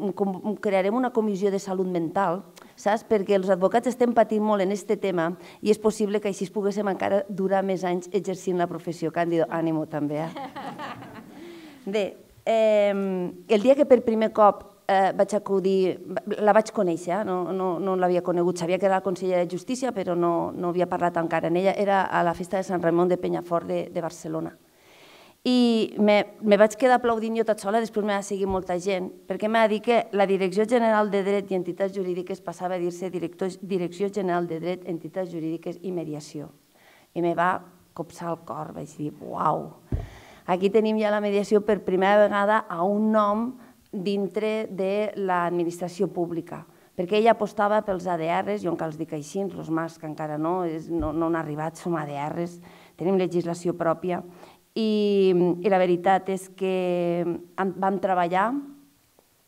[SPEAKER 1] crearem una comissió de salut mental saps? Perquè els advocats estem patint molt en aquest tema i és possible que així poguéssim encara durar més anys exercint la professió. Càndido, ànimo també. Eh? Bé, eh, el dia que per primer cop eh, vaig acudir, la vaig conèixer, no, no, no l'havia conegut, sabia que era la consellera de Justícia, però no, no havia parlat encara en ella, era a la festa de Sant Ramon de Penyafort de, de Barcelona i me, me vaig quedar aplaudint jo tot sola, després m'ha seguir molta gent, perquè m'ha dit que la Direcció General de Dret i Entitats Jurídiques passava a dir-se Direcció General de Dret, Entitats Jurídiques i Mediació. I me va copsar el cor, vaig dir, uau, aquí tenim ja la mediació per primera vegada a un nom dintre de l'administració pública perquè ella apostava pels ADRs, jo encara els dic així, els MAS que encara no, és, no, no han arribat, som ADRs, tenim legislació pròpia, i, i la veritat és que vam treballar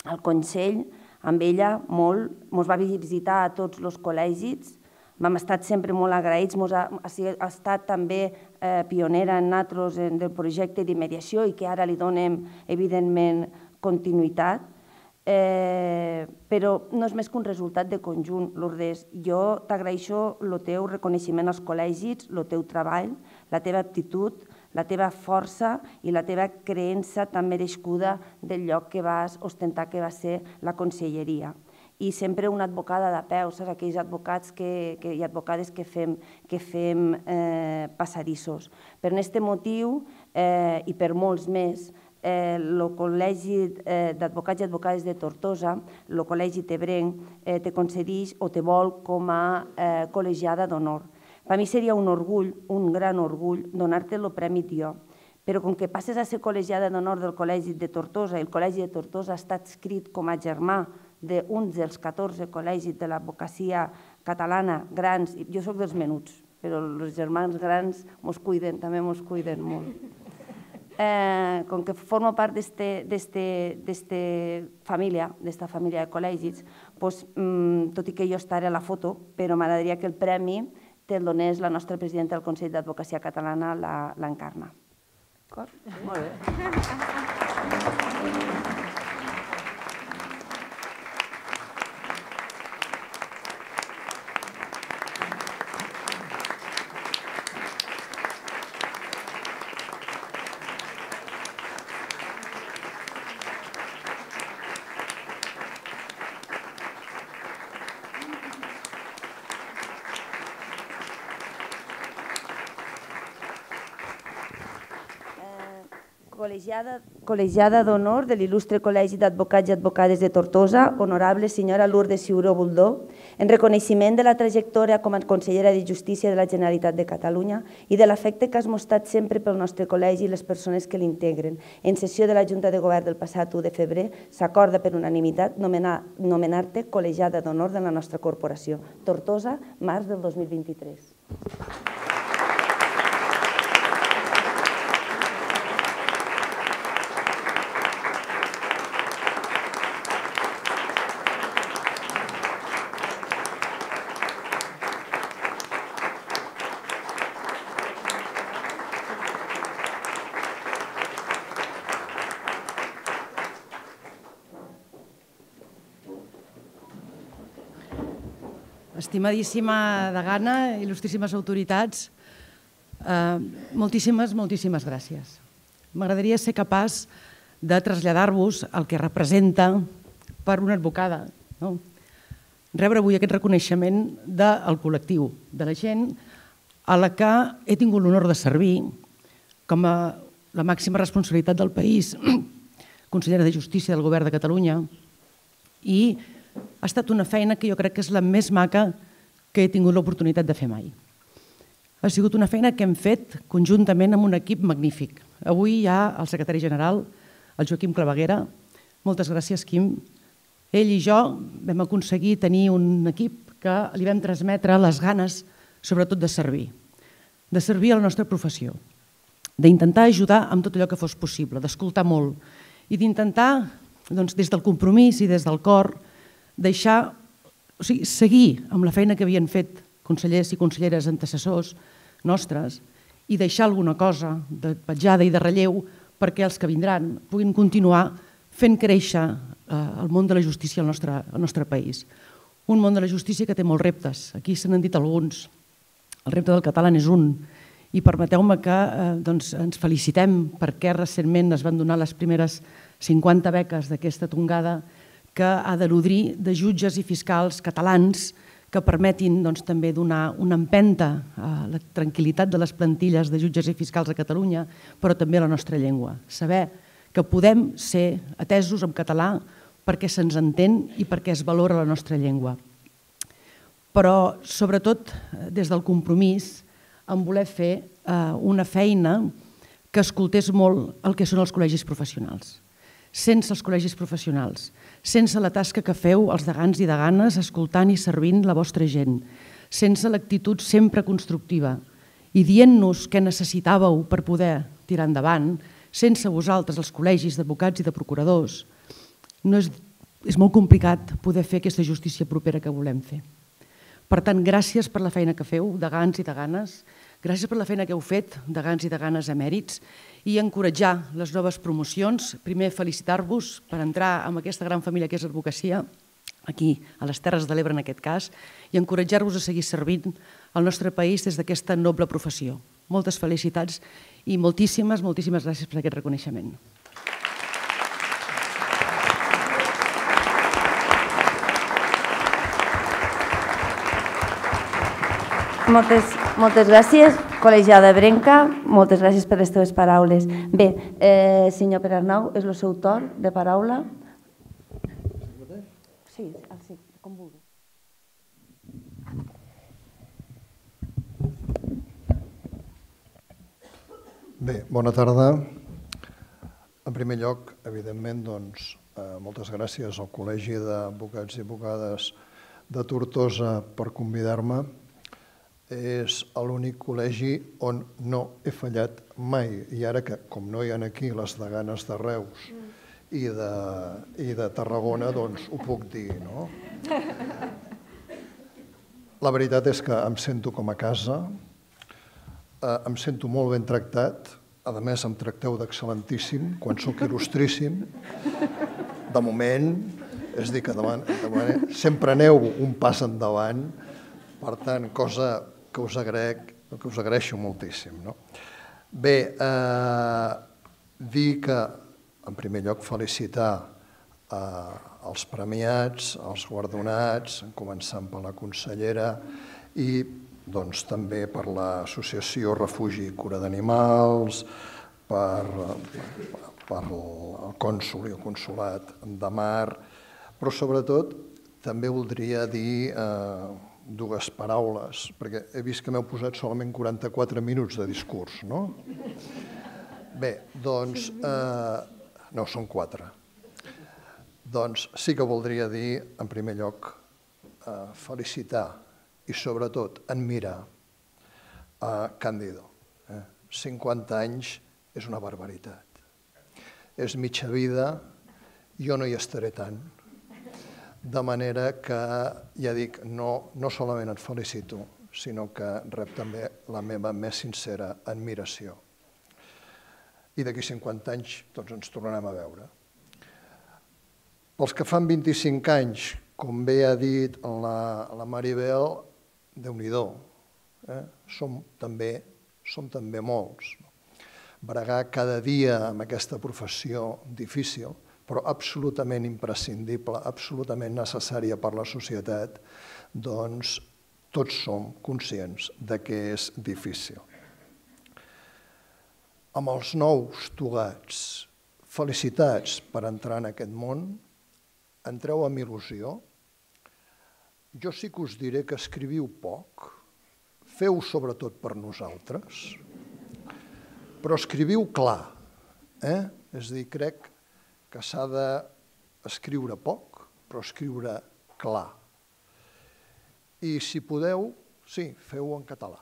[SPEAKER 1] al Consell amb ella molt, ens va visitar a tots els col·legis, vam estar sempre molt agraïts, ens ha, ha estat també eh, pionera en nosaltres en el projecte de mediació i que ara li donem, evidentment, continuïtat. Eh, però no és més que un resultat de conjunt, Lourdes. Jo t'agraeixo el teu reconeixement als col·legis, el teu treball, la teva aptitud, la teva força i la teva creença tan merescuda del lloc que vas ostentar que va ser la conselleria i sempre una advocada de peu, saps? aquells advocats que, que, i advocades que fem, que fem eh, passadissos. Per aquest motiu, eh, i per molts més, eh, el Col·legi eh, d'Advocats i Advocades de Tortosa, el Col·legi Tebrenc, eh, te concedeix o te vol com a eh, col·legiada d'honor. Per mi seria un orgull, un gran orgull, donar-te el Premi Tió. Però com que passes a ser col·legiada d'honor del Col·legi de Tortosa el Col·legi de Tortosa ha estat escrit com a germà d'un dels 14 col·legis de l'advocacia catalana grans, jo sóc dels menuts, però els germans grans mos cuiden, també mos cuiden molt. Eh, com que formo part d'esta família, d'esta família de col·legis, doncs, tot i que jo estaré a la foto, però m'agradaria que el premi te'l donés la nostra presidenta del Consell d'Advocacia Catalana, l'Encarna. D'acord? Molt bé. col·legiada, col·legiada d'honor de l'il·lustre Col·legi d'Advocats i Advocades de Tortosa, honorable senyora Lourdes Ciuró Buldó, en reconeixement de la trajectòria com a consellera de Justícia de la Generalitat de Catalunya i de l'afecte que has mostrat sempre pel nostre col·legi i les persones que l'integren. En sessió de la Junta de Govern del passat 1 de febrer s'acorda per unanimitat nomenar-te nomenar col·legiada d'honor de la nostra corporació. Tortosa, març del 2023.
[SPEAKER 14] Estimadíssima Degana, il·lustríssimes autoritats, eh, moltíssimes, moltíssimes gràcies. M'agradaria ser capaç de traslladar-vos el que representa per una advocada. No? Rebre avui aquest reconeixement del col·lectiu, de la gent a la que he tingut l'honor de servir com a la màxima responsabilitat del país, consellera de Justícia del Govern de Catalunya, i ha estat una feina que jo crec que és la més maca que he tingut l'oportunitat de fer mai. Ha sigut una feina que hem fet conjuntament amb un equip magnífic. Avui hi ha el secretari general, el Joaquim Claveguera. Moltes gràcies, Quim. Ell i jo vam aconseguir tenir un equip que li vam transmetre les ganes, sobretot, de servir. De servir a la nostra professió. D'intentar ajudar amb tot allò que fos possible, d'escoltar molt i d'intentar, doncs, des del compromís i des del cor, deixar, o sigui, seguir amb la feina que havien fet consellers i conselleres antecessors nostres i deixar alguna cosa de petjada i de relleu perquè els que vindran puguin continuar fent créixer eh, el món de la justícia al nostre, al nostre país. Un món de la justícia que té molts reptes. Aquí se n'han dit alguns. El repte del català és un. I permeteu-me que eh, doncs, ens felicitem perquè recentment es van donar les primeres 50 beques d'aquesta tongada que ha de nodrir de jutges i fiscals catalans que permetin doncs, també donar una empenta a la tranquil·litat de les plantilles de jutges i fiscals a Catalunya, però també a la nostra llengua. Saber que podem ser atesos en català perquè se'ns entén i perquè es valora la nostra llengua. Però, sobretot, des del compromís, en voler fer eh, una feina que escoltés molt el que són els col·legis professionals. Sense els col·legis professionals, sense la tasca que feu els degans i deganes escoltant i servint la vostra gent, sense l'actitud sempre constructiva i dient-nos què necessitàveu per poder tirar endavant, sense vosaltres, els col·legis d'advocats i de procuradors, no és, és molt complicat poder fer aquesta justícia propera que volem fer. Per tant, gràcies per la feina que feu, de gans i de ganes, gràcies per la feina que heu fet, de gans i de ganes emèrits, i encoratjar les noves promocions. Primer, felicitar-vos per entrar en aquesta gran família que és l'advocacia, aquí, a les Terres de l'Ebre en aquest cas, i encoratjar-vos a seguir servint al nostre país des d'aquesta noble professió. Moltes felicitats i moltíssimes, moltíssimes gràcies per aquest reconeixement.
[SPEAKER 1] Moltes, moltes gràcies, col·legiada Brenca, moltes gràcies per les teves paraules. Bé, eh, senyor Perarnau, és el seu torn de paraula. Sí, sí, com vulgui.
[SPEAKER 15] Bé, bona tarda. En primer lloc, evidentment, doncs, eh, moltes gràcies al Col·legi d'Advocats i Advocades de Tortosa per convidar-me és l'únic col·legi on no he fallat mai. I ara que, com no hi ha aquí les de ganes de Reus i de, i de Tarragona, doncs ho puc dir, no? La veritat és que em sento com a casa, eh, em sento molt ben tractat, a més em tracteu d'excel·lentíssim, quan sóc il·lustríssim. De moment, és dir, que davant, davant, sempre aneu un pas endavant, per tant, cosa que us, agrec, que us agraeixo moltíssim. No? Bé, eh, dir que, en primer lloc, felicitar eh, els premiats, els guardonats, començant per la consellera i doncs, també per l'associació Refugi i Cura d'Animals, per, per el cònsul i el consulat de Mar, però sobretot també voldria dir eh, dues paraules, perquè he vist que m'heu posat solament 44 minuts de discurs, no? Bé, doncs, eh, no, són quatre. Doncs sí que voldria dir, en primer lloc, eh, felicitar i sobretot admirar a Càndido. Eh? 50 anys és una barbaritat. És mitja vida, jo no hi estaré tant, de manera que, ja dic, no, no solament et felicito, sinó que rep també la meva més sincera admiració. I d'aquí 50 anys doncs ens tornarem a veure. Pels que fan 25 anys com bé ha dit la, la Maribel, déu nhi eh? som, també, som també molts. Bregar cada dia amb aquesta professió difícil, però absolutament imprescindible, absolutament necessària per la societat, doncs tots som conscients de que és difícil. Amb els nous togats, felicitats per entrar en aquest món, entreu amb il·lusió. Jo sí que us diré que escriviu poc, feu sobretot per nosaltres, però escriviu clar. Eh? És a dir, crec que s'ha d'escriure poc, però escriure clar. I si podeu, sí, feu en català.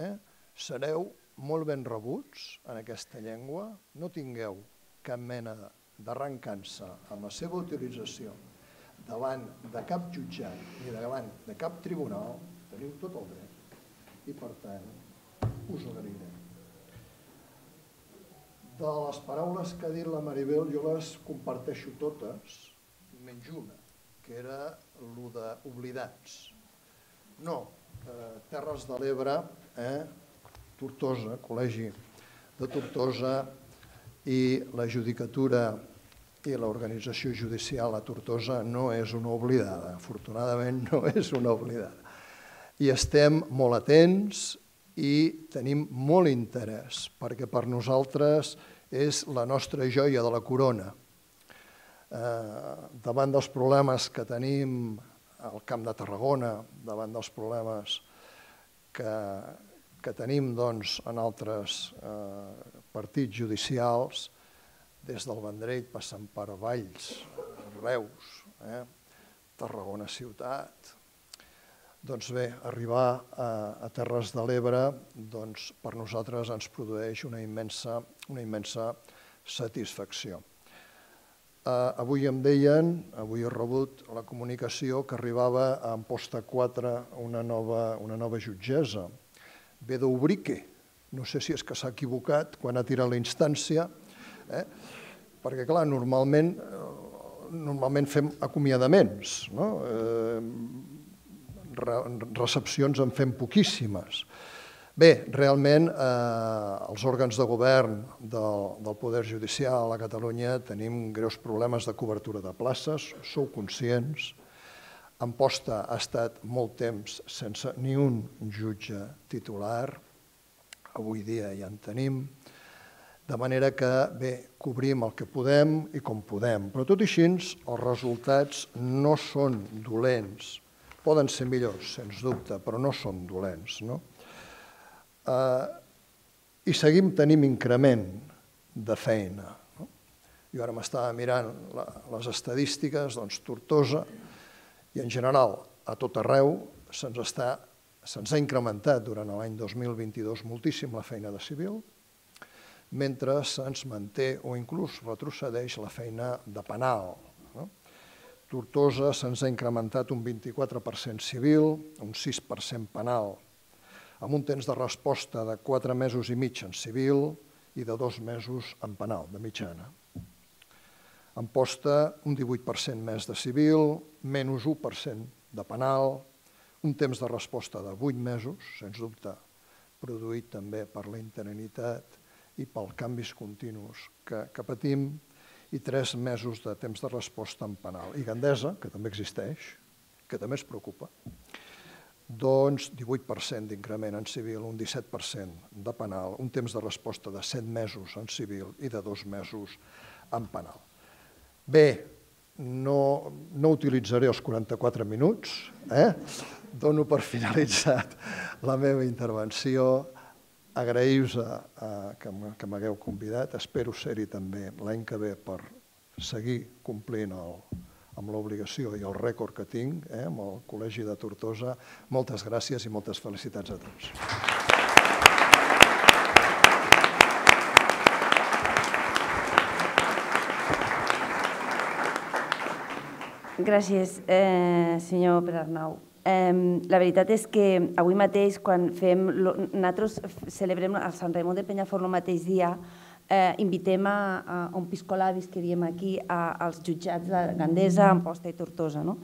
[SPEAKER 15] Eh? Sereu molt ben rebuts en aquesta llengua, no tingueu cap mena d'arrencança amb la seva utilització davant de cap jutjat ni davant de cap tribunal, teniu tot el dret i per tant us agrairem. De les paraules que ha dit la Maribel jo les comparteixo totes, menys una, que era el d'oblidats. No, eh, Terres de l'Ebre, eh, Tortosa, Col·legi de Tortosa i la judicatura i l'organització judicial a Tortosa no és una oblidada, afortunadament no és una oblidada. I estem molt atents i tenim molt interès, perquè per nosaltres és la nostra joia de la corona. Eh, davant dels problemes que tenim al Camp de Tarragona, davant dels problemes que, que tenim doncs, en altres eh, partits judicials, des del Vendrell passant per Valls, Reus, eh, Tarragona ciutat. Doncs bé, arribar a, a Terres de l'Ebre doncs, per nosaltres ens produeix una immensa, una immensa satisfacció. Uh, avui em deien, avui he rebut la comunicació que arribava a Amposta 4 una nova, una nova jutgessa, ve d'Ubrique. No sé si és que s'ha equivocat quan ha tirat la instància, eh? perquè clar, normalment, eh, normalment fem acomiadaments, no? eh, recepcions en fem poquíssimes. Bé, realment eh, els òrgans de govern del, del Poder Judicial a Catalunya tenim greus problemes de cobertura de places, sou conscients, Amposta ha estat molt temps sense ni un jutge titular, avui dia ja en tenim, de manera que, bé, cobrim el que podem i com podem, però tot i així els resultats no són dolents, poden ser millors, sens dubte, però no són dolents. No? Eh, I seguim tenim increment de feina. No? Jo ara m'estava mirant la, les estadístiques, doncs Tortosa, i en general a tot arreu se'ns està se'ns ha incrementat durant l'any 2022 moltíssim la feina de civil, mentre se'ns manté o inclús retrocedeix la feina de penal. Tortosa se'ns ha incrementat un 24% civil, un 6% penal, amb un temps de resposta de 4 mesos i mig en civil i de 2 mesos en penal, de mitjana. Amposta un 18% més de civil, menys 1% de penal, un temps de resposta de 8 mesos, sens dubte produït també per la interinitat i pel canvis continus que, que patim, i 3 mesos de temps de resposta en penal. I Gandesa, que també existeix, que també es preocupa, doncs 18% d'increment en civil, un 17% de penal, un temps de resposta de 7 mesos en civil i de 2 mesos en penal. Bé, no, no utilitzaré els 44 minuts, eh? dono per finalitzat la meva intervenció, agraïus a, a, que m'hagueu convidat, espero ser-hi també l'any que ve per seguir complint el, amb l'obligació i el rècord que tinc eh, amb el Col·legi de Tortosa. Moltes gràcies i moltes felicitats a tots.
[SPEAKER 1] Gràcies, eh, senyor Perarnau. Eh, la veritat és que avui mateix, quan fem, nosaltres celebrem el Sant Raimon de Penyafort el mateix dia, eh, invitem a, a un piscolabis que diem aquí a, als jutjats de Gandesa, Amposta i Tortosa. No?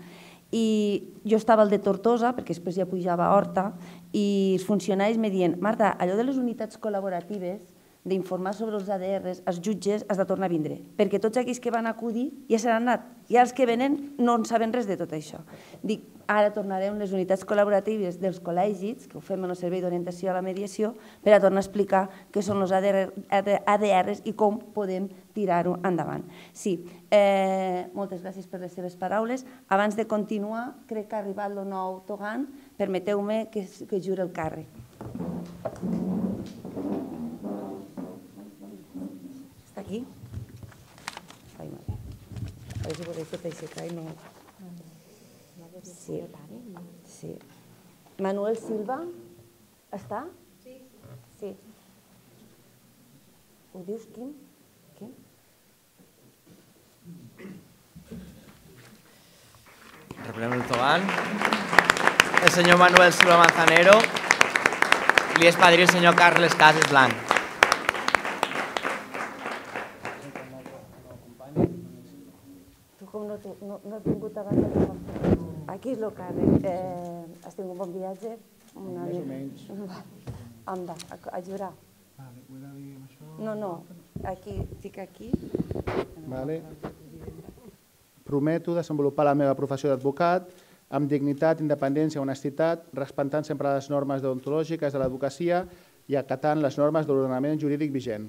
[SPEAKER 1] I jo estava al de Tortosa, perquè després ja pujava a Horta, i els funcionaris me diuen Marta, allò de les unitats col·laboratives, d'informar sobre els ADRs, els jutges has de tornar a vindre, perquè tots aquells que van acudir ja se n'han anat, i els que venen no en saben res de tot això. Dic, ara tornarem les unitats col·laboratives dels col·legis, que ho fem en el Servei d'Orientació a la Mediació, per a tornar a explicar què són els ADR, ADRs i com podem tirar-ho endavant. Sí, eh, moltes gràcies per les seves paraules. Abans de continuar, crec que ha arribat el nou Togan, permeteu-me que, que jure el càrrec. Aquí? Ai, mare. A veure si podeu tot aixecar i no... Sí. sí. Manuel Silva, està? Sí. Sí. Ho dius, Quim? Quim?
[SPEAKER 3] Reprenem el tobán. El senyor Manuel Silva Manzanero. Li és padrí el senyor Carles Cases Blanc.
[SPEAKER 1] No, no, no he tingut abans de Aquí és el càrrec. Eh, has tingut un bon viatge? Una
[SPEAKER 16] Més o menys.
[SPEAKER 1] Anda, a, a jurar.
[SPEAKER 16] Vale, ho he de dir amb això?
[SPEAKER 1] No, no, aquí, estic aquí.
[SPEAKER 16] Vale. Prometo desenvolupar la meva professió d'advocat amb dignitat, independència, honestitat, respectant sempre les normes deontològiques de l'advocacia i acatant les normes de l'ordenament jurídic vigent.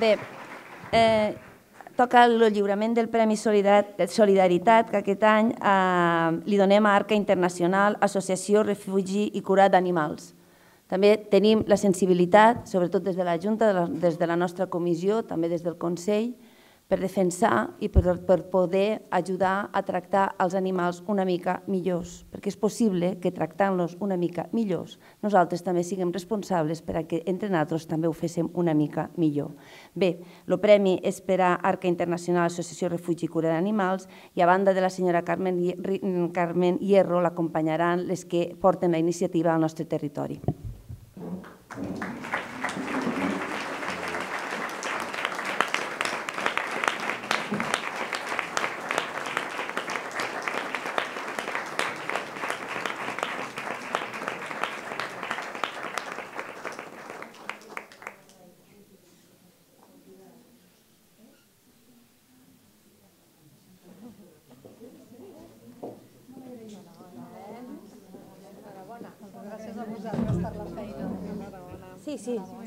[SPEAKER 1] Bé, eh, toca el lliurament del Premi Solidaritat, que aquest any eh, li donem a Arca Internacional, Associació Refugi i Cura d'Animals. També tenim la sensibilitat, sobretot des de la Junta, des de la nostra comissió, també des del Consell, per defensar i per, per poder ajudar a tractar els animals una mica millors, perquè és possible que tractant-los una mica millors nosaltres també siguem responsables per a que entre nosaltres també ho féssim una mica millor. Bé, el premi és per a Arca Internacional Associació Refugi i Cura d'Animals i a banda de la senyora Carmen, Carmen Hierro l'acompanyaran les que porten la iniciativa al nostre territori. Gràcies. Sí, sí,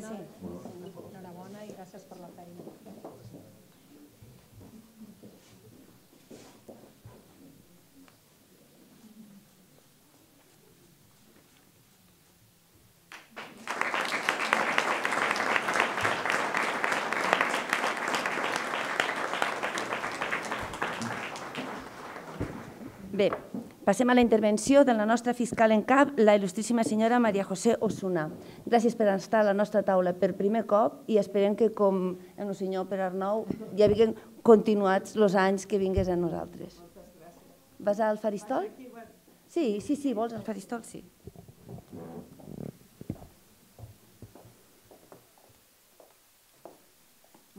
[SPEAKER 1] Passem a la intervenció de la nostra fiscal en cap, la il·lustríssima senyora Maria José Osuna. Gràcies per estar a la nostra taula per primer cop i esperem que, com el senyor Per Arnau, ja vinguin continuats els anys que vingués a nosaltres. Vas al faristol? Sí, sí, sí, vols al faristol, sí.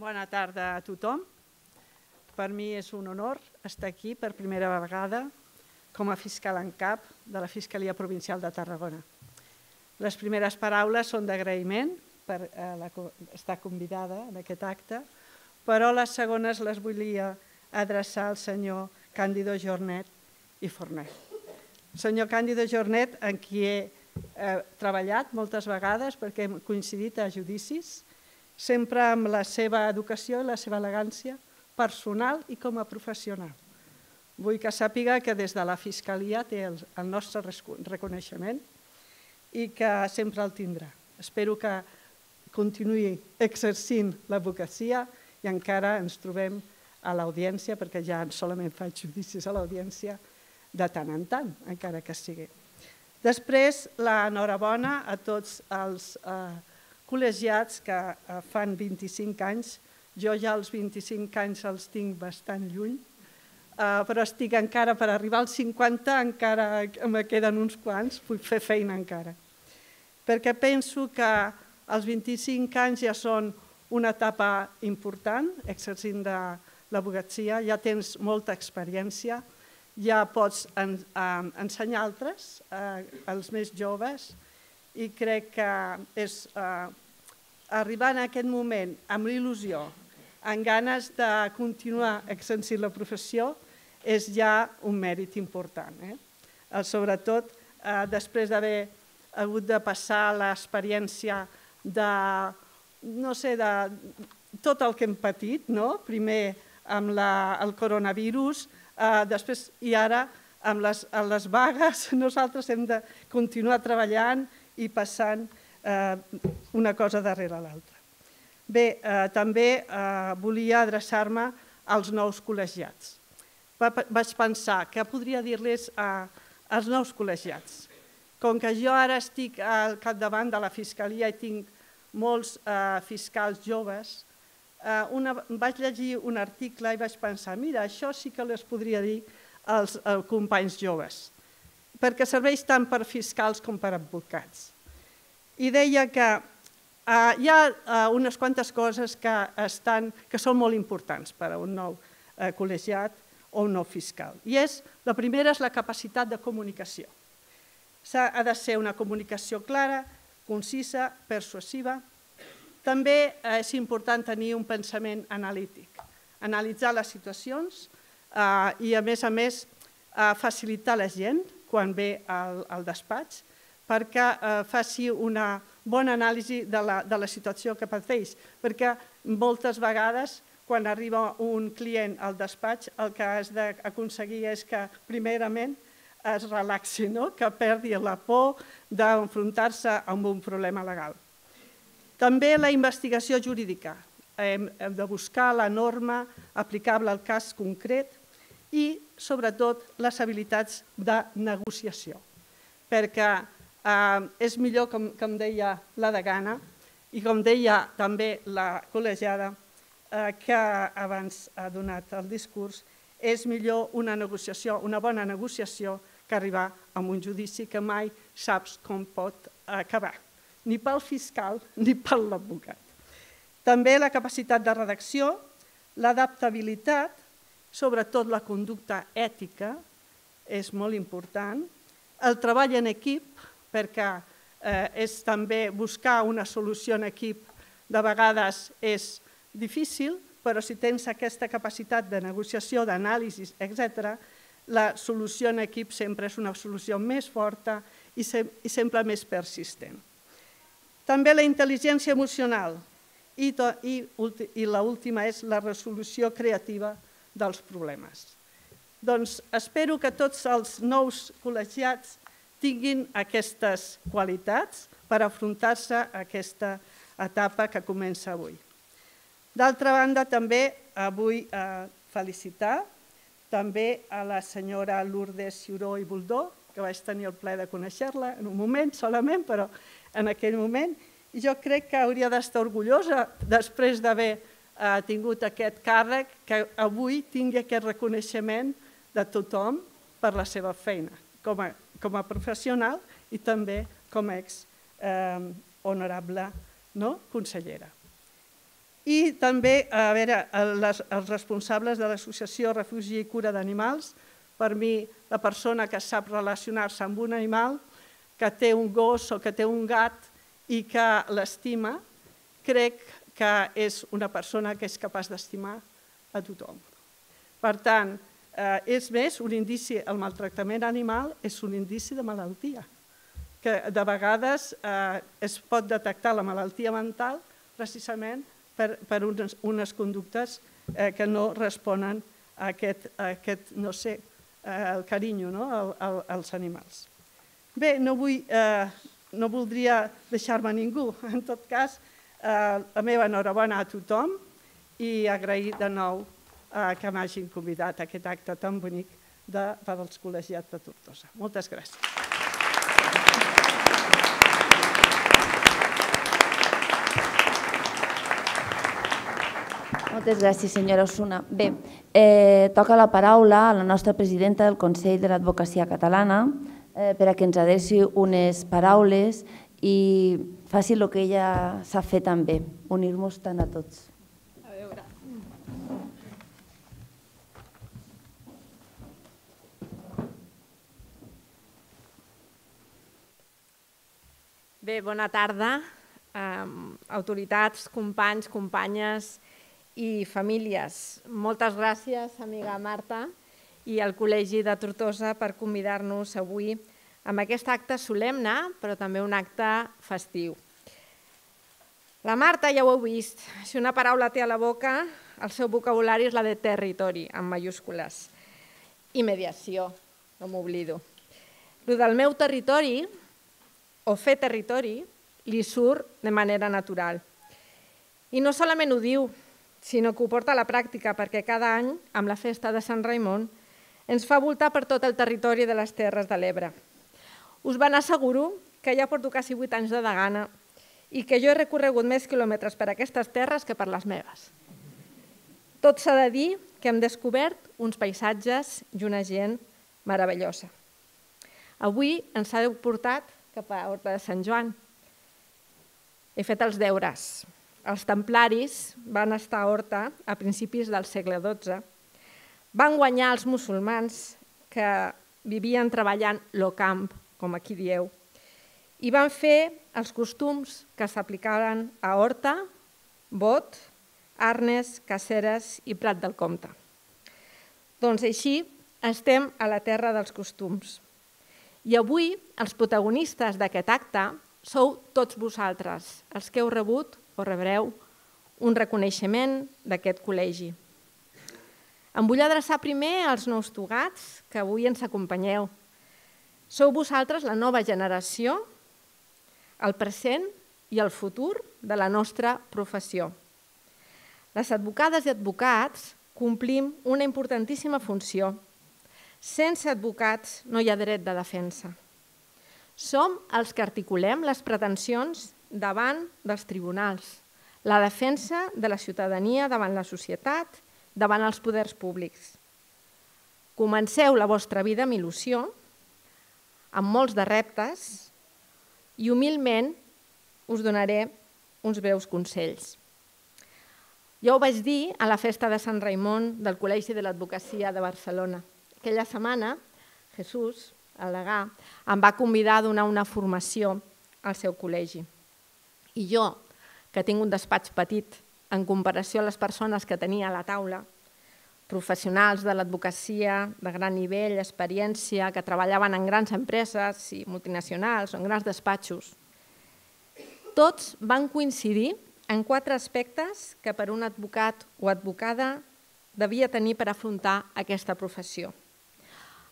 [SPEAKER 17] Bona tarda a tothom. Per mi és un honor estar aquí per primera vegada com a fiscal en cap de la Fiscalia Provincial de Tarragona. Les primeres paraules són d'agraïment per eh, estar convidada en aquest acte, però les segones les volia adreçar al senyor Càndido Jornet i Fornet. Senyor Càndido Jornet, en qui he eh, treballat moltes vegades perquè hem coincidit a judicis, sempre amb la seva educació i la seva elegància personal i com a professional. Vull que sàpiga que des de la Fiscalia té el, nostre reconeixement i que sempre el tindrà. Espero que continuï exercint l'advocacia i encara ens trobem a l'audiència, perquè ja solament faig judicis a l'audiència de tant en tant, encara que sigui. Després, l'enhorabona a tots els eh, col·legiats que eh, fan 25 anys. Jo ja els 25 anys els tinc bastant lluny, eh, però estic encara per arribar als 50, encara me queden uns quants, vull fer feina encara. Perquè penso que els 25 anys ja són una etapa important, exercint de l'abogatcia, ja tens molta experiència, ja pots en, eh, ensenyar altres, eh, els més joves, i crec que és eh, arribar en aquest moment amb l'il·lusió, amb ganes de continuar exercint la professió, és ja un mèrit important. Eh? Sobretot eh, després d'haver hagut de passar l'experiència de, no sé, de tot el que hem patit, no? primer amb la, el coronavirus, eh, després i ara amb les, amb les vagues, nosaltres hem de continuar treballant i passant eh, una cosa darrere l'altra. Bé, eh, també eh, volia adreçar-me als nous col·legiats. Va, vaig pensar que podria dir-les als nous col·legiats. Com que jo ara estic al capdavant de la Fiscalia i tinc molts eh, fiscals joves, eh, una, vaig llegir un article i vaig pensar, mira, això sí que les podria dir als, companys joves, perquè serveix tant per fiscals com per advocats i deia que uh, hi ha uh, unes quantes coses que, estan, que són molt importants per a un nou uh, col·legiat o nou fiscal. I és, la primera és la capacitat de comunicació. Ha de ser una comunicació clara, concisa, persuasiva. També és important tenir un pensament analític, analitzar les situacions eh, i, a més a més, eh, facilitar la gent quan ve al, al despatx perquè eh, faci una bona anàlisi de la, de la situació que pateix, perquè moltes vegades quan arriba un client al despatx el que has d'aconseguir és que primerament es relaxi, no? que perdi la por d'enfrontar-se amb un problema legal. També la investigació jurídica. Hem de buscar la norma aplicable al cas concret i, sobretot, les habilitats de negociació, perquè eh, és millor, com, com deia la degana, i com deia també la col·legiada que abans ha donat el discurs, és millor una negociació, una bona negociació, que arribar a un judici que mai saps com pot acabar, ni pel fiscal ni per l'advocat. També la capacitat de redacció, l'adaptabilitat, sobretot la conducta ètica, és molt important, el treball en equip, perquè eh, és també buscar una solució en equip de vegades és difícil, però si tens aquesta capacitat de negociació, d'anàlisi, etc., la solució en equip sempre és una solució més forta i, se i sempre més persistent. També la intel·ligència emocional i, i, i l'última és la resolució creativa dels problemes. Doncs espero que tots els nous col·legiats tinguin aquestes qualitats per afrontar-se a aquesta etapa que comença avui. D'altra banda, també vull eh, felicitar també a la senyora Lourdes Ciuró i Buldó, que vaig tenir el ple de conèixer-la en un moment solament, però en aquell moment. Jo crec que hauria d'estar orgullosa, després d'haver eh, tingut aquest càrrec, que avui tingui aquest reconeixement de tothom per la seva feina, com a, com a professional i també com a ex eh, honorable no? consellera. I també, a veure, les, els responsables de l'Associació Refugi i Cura d'Animals, per mi, la persona que sap relacionar-se amb un animal, que té un gos o que té un gat i que l'estima, crec que és una persona que és capaç d'estimar a tothom. Per tant, eh, és més, un indici, el maltractament animal és un indici de malaltia, que de vegades eh, es pot detectar la malaltia mental precisament per, per unes, unes conductes eh, que no responen a aquest, a aquest no sé, eh, el carinyo no? al, al, als animals. Bé, no, vull, eh, no voldria deixar-me ningú. En tot cas, eh, la meva enhorabona a tothom i agrair de nou eh, que m'hagin convidat a aquest acte tan bonic de, per als col·legiats de Tortosa. Moltes gràcies.
[SPEAKER 1] Moltes gràcies, senyora Osuna. Bé, eh, toca la paraula a la nostra presidenta del Consell de l'Advocacia Catalana eh, per a que ens adreci unes paraules i faci el que ella s'ha fet també, unir-nos tant a tots.
[SPEAKER 18] A veure. Bé, bona tarda, eh, autoritats, companys, companyes, i famílies. Moltes gràcies, amiga Marta, i al Col·legi de Tortosa per convidar-nos avui amb aquest acte solemne, però també un acte festiu. La Marta ja ho heu vist, si una paraula té a la boca, el seu vocabulari és la de territori, amb mayúscules. I mediació, no m'oblido. Lo del meu territori, o fer territori, li surt de manera natural. I no solament ho diu, sinó que ho porta a la pràctica perquè cada any, amb la festa de Sant Raimon, ens fa voltar per tot el territori de les Terres de l'Ebre. Us ben asseguro que ja porto quasi 8 anys de degana i que jo he recorregut més quilòmetres per aquestes terres que per les meves. Tot s'ha de dir que hem descobert uns paisatges i una gent meravellosa. Avui ens ha portat cap a Horta de Sant Joan. He fet els deures, els templaris van estar a Horta a principis del segle XII. Van guanyar els musulmans que vivien treballant lo camp, com aquí dieu, i van fer els costums que s'aplicaven a Horta, Bot, Arnes, Caceres i Prat del Comte. Doncs així estem a la terra dels costums. I avui els protagonistes d'aquest acte sou tots vosaltres, els que heu rebut o rebreu un reconeixement d'aquest col·legi. Em vull adreçar primer als nous togats que avui ens acompanyeu. Sou vosaltres la nova generació, el present i el futur de la nostra professió. Les advocades i advocats complim una importantíssima funció. Sense advocats no hi ha dret de defensa. Som els que articulem les pretensions davant dels tribunals, la defensa de la ciutadania davant la societat, davant els poders públics. Comenceu la vostra vida amb il·lusió, amb molts de reptes, i humilment us donaré uns breus consells. Ja ho vaig dir a la festa de Sant Raimon del Col·legi de l'Advocacia de Barcelona. Aquella setmana, Jesús, el degà, em va convidar a donar una formació al seu col·legi. I jo, que tinc un despatx petit en comparació a les persones que tenia a la taula, professionals de l'advocacia de gran nivell, experiència, que treballaven en grans empreses i multinacionals o en grans despatxos, tots van coincidir en quatre aspectes que per un advocat o advocada devia tenir per afrontar aquesta professió.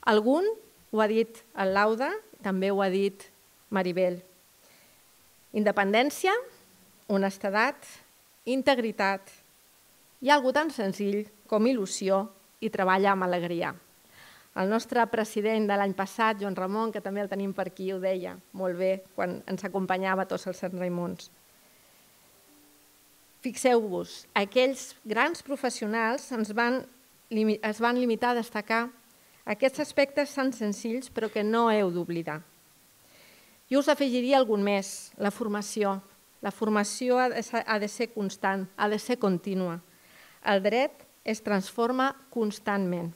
[SPEAKER 18] Algun ho ha dit el Lauda, també ho ha dit Maribel. Independència, honestedat, integritat i algo tan senzill com il·lusió i treballa amb alegria. El nostre president de l'any passat, Joan Ramon, que també el tenim per aquí, ho deia molt bé quan ens acompanyava tots els Sant Raimons. Fixeu-vos, aquells grans professionals ens van, es van limitar a destacar aquests aspectes tan senzills però que no heu d'oblidar. Jo us afegiria algun més, la formació. La formació ha de ser constant, ha de ser contínua. El dret es transforma constantment.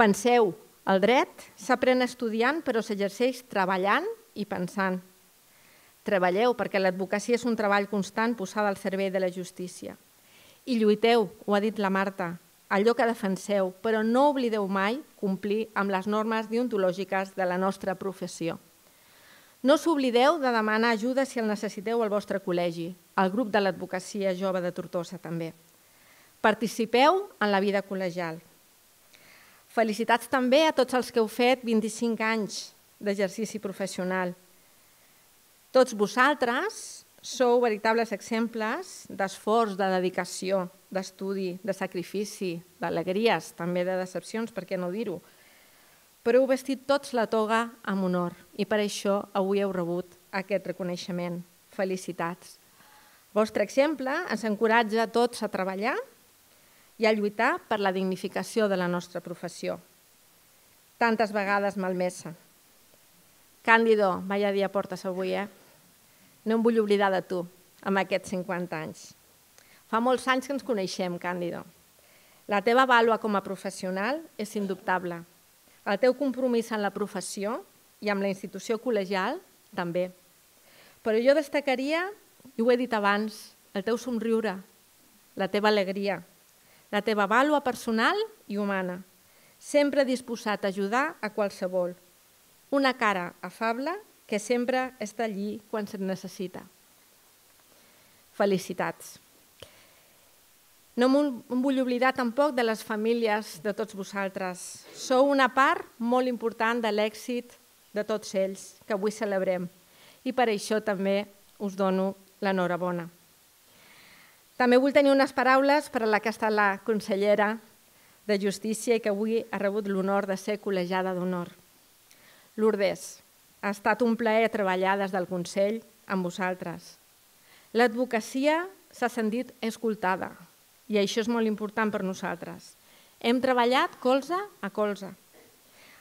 [SPEAKER 18] Penseu, el dret s'aprèn estudiant però s'exerceix treballant i pensant. Treballeu perquè l'advocacia és un treball constant posada al servei de la justícia. I lluiteu, ho ha dit la Marta, allò que defenseu, però no oblideu mai complir amb les normes deontològiques de la nostra professió. No s'oblideu de demanar ajuda si el necessiteu al vostre col·legi, al grup de l'advocacia jove de Tortosa també. Participeu en la vida col·legial. Felicitats també a tots els que heu fet 25 anys d'exercici professional. Tots vosaltres sou veritables exemples d'esforç, de dedicació, d'estudi, de sacrifici, d'alegries, també de decepcions, per què no dir-ho. Però heu vestit tots la toga amb honor i per això avui heu rebut aquest reconeixement. Felicitats. El vostre exemple ens encoratja a tots a treballar i a lluitar per la dignificació de la nostra professió. Tantes vegades malmesa. Càndido, vaya dia portes avui, eh? No em vull oblidar de tu, amb aquests 50 anys. Fa molts anys que ens coneixem, Càndido. La teva vàlua com a professional és indubtable. El teu compromís en la professió i amb la institució col·legial també. Però jo destacaria, i ho he dit abans, el teu somriure, la teva alegria, la teva vàlua personal i humana, sempre disposat a ajudar a qualsevol. Una cara afable que sempre està allí quan se't necessita. Felicitats. No em vull oblidar tampoc de les famílies de tots vosaltres. Sou una part molt important de l'èxit de tots ells que avui celebrem i per això també us dono l'enhorabona. També vull tenir unes paraules per a la que està la consellera de Justícia i que avui ha rebut l'honor de ser col·legiada d'honor. Lourdes, ha estat un plaer treballar des del Consell amb vosaltres. L'advocacia s'ha sentit escoltada i això és molt important per nosaltres. Hem treballat colze a colze.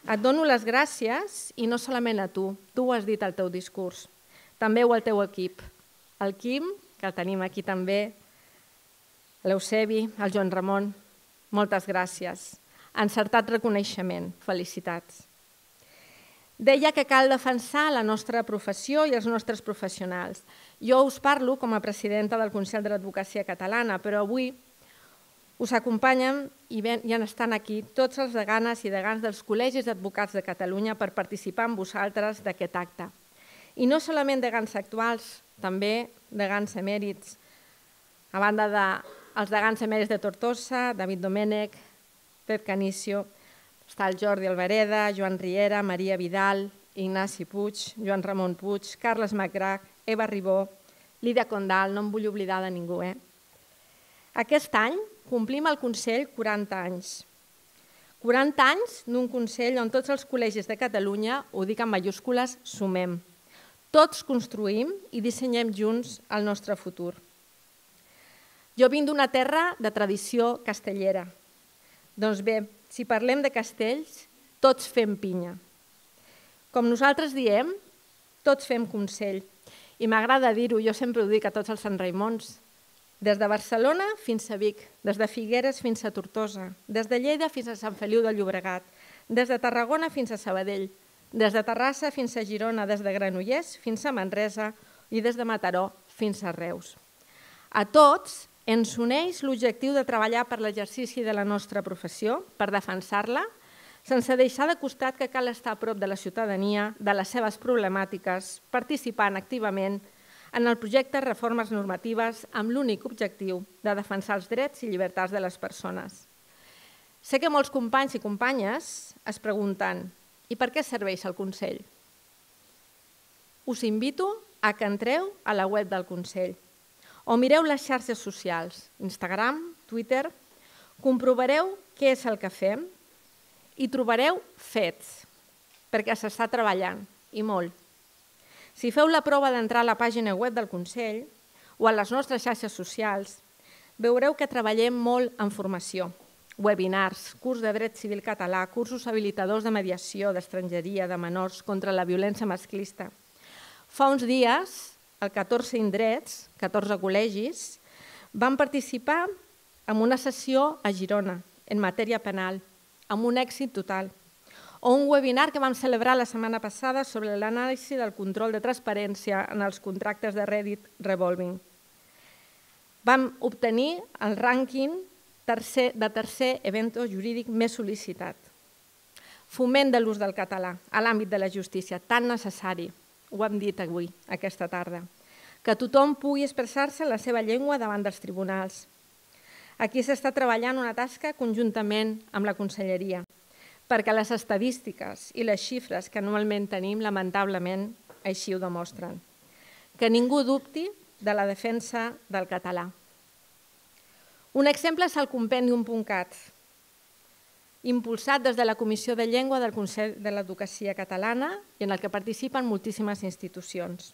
[SPEAKER 18] Et dono les gràcies i no solament a tu, tu ho has dit al teu discurs, també al teu equip. El Quim, que el tenim aquí també, l'Eusebi, el Joan Ramon, moltes gràcies. Encertat reconeixement, felicitats. Deia que cal defensar la nostra professió i els nostres professionals. Jo us parlo com a presidenta del Consell de l'Advocacia Catalana, però avui us acompanyen i, ben, i estan aquí tots els deganes i degans dels col·legis d'advocats de Catalunya per participar amb vosaltres d'aquest acte. I no solament degans actuals, també degans emèrits, a banda dels de, degans emèrits de Tortosa, David Domènech, Pep Canicio, està el Jordi Alvareda, Joan Riera, Maria Vidal, Ignasi Puig, Joan Ramon Puig, Carles Macrac, Eva Ribó, Lídia Condal, no em vull oblidar de ningú. Eh? Aquest any complim al Consell 40 anys. 40 anys d'un Consell on tots els col·legis de Catalunya, ho dic en majúscules, sumem. Tots construïm i dissenyem junts el nostre futur. Jo vinc d'una terra de tradició castellera. Doncs bé, si parlem de castells, tots fem pinya. Com nosaltres diem, tots fem consell. I m'agrada dir-ho, jo sempre ho dic a tots els Sant Raimons, des de Barcelona fins a Vic, des de Figueres fins a Tortosa, des de Lleida fins a Sant Feliu de Llobregat, des de Tarragona fins a Sabadell, des de Terrassa fins a Girona, des de Granollers fins a Manresa i des de Mataró fins a Reus. A tots ens uneix l'objectiu de treballar per l'exercici de la nostra professió, per defensar-la, sense deixar de costat que cal estar a prop de la ciutadania, de les seves problemàtiques, participant activament en el projecte Reformes Normatives amb l'únic objectiu de defensar els drets i llibertats de les persones. Sé que molts companys i companyes es pregunten i per què serveix el Consell? Us invito a que entreu a la web del Consell o mireu les xarxes socials, Instagram, Twitter, Comprovareu què és el que fem i trobareu fets, perquè s'està treballant, i molt. Si feu la prova d'entrar a la pàgina web del Consell o a les nostres xarxes socials, veureu que treballem molt en formació. Webinars, curs de dret civil català, cursos habilitadors de mediació, d'estrangeria, de menors, contra la violència masclista. Fa uns dies, el 14 indrets, 14 col·legis, van participar en una sessió a Girona, en matèria penal, amb un èxit total o un webinar que vam celebrar la setmana passada sobre l'anàlisi del control de transparència en els contractes de Reddit Revolving. Vam obtenir el rànquing tercer, de tercer evento jurídic més sol·licitat. Foment de l'ús del català a l'àmbit de la justícia, tan necessari, ho hem dit avui, aquesta tarda. Que tothom pugui expressar-se en la seva llengua davant dels tribunals. Aquí s'està treballant una tasca conjuntament amb la Conselleria perquè les estadístiques i les xifres que anualment tenim, lamentablement, així ho demostren. Que ningú dubti de la defensa del català. Un exemple és el compendium.cat, impulsat des de la Comissió de Llengua del Consell de l'Educacia Catalana i en el que participen moltíssimes institucions.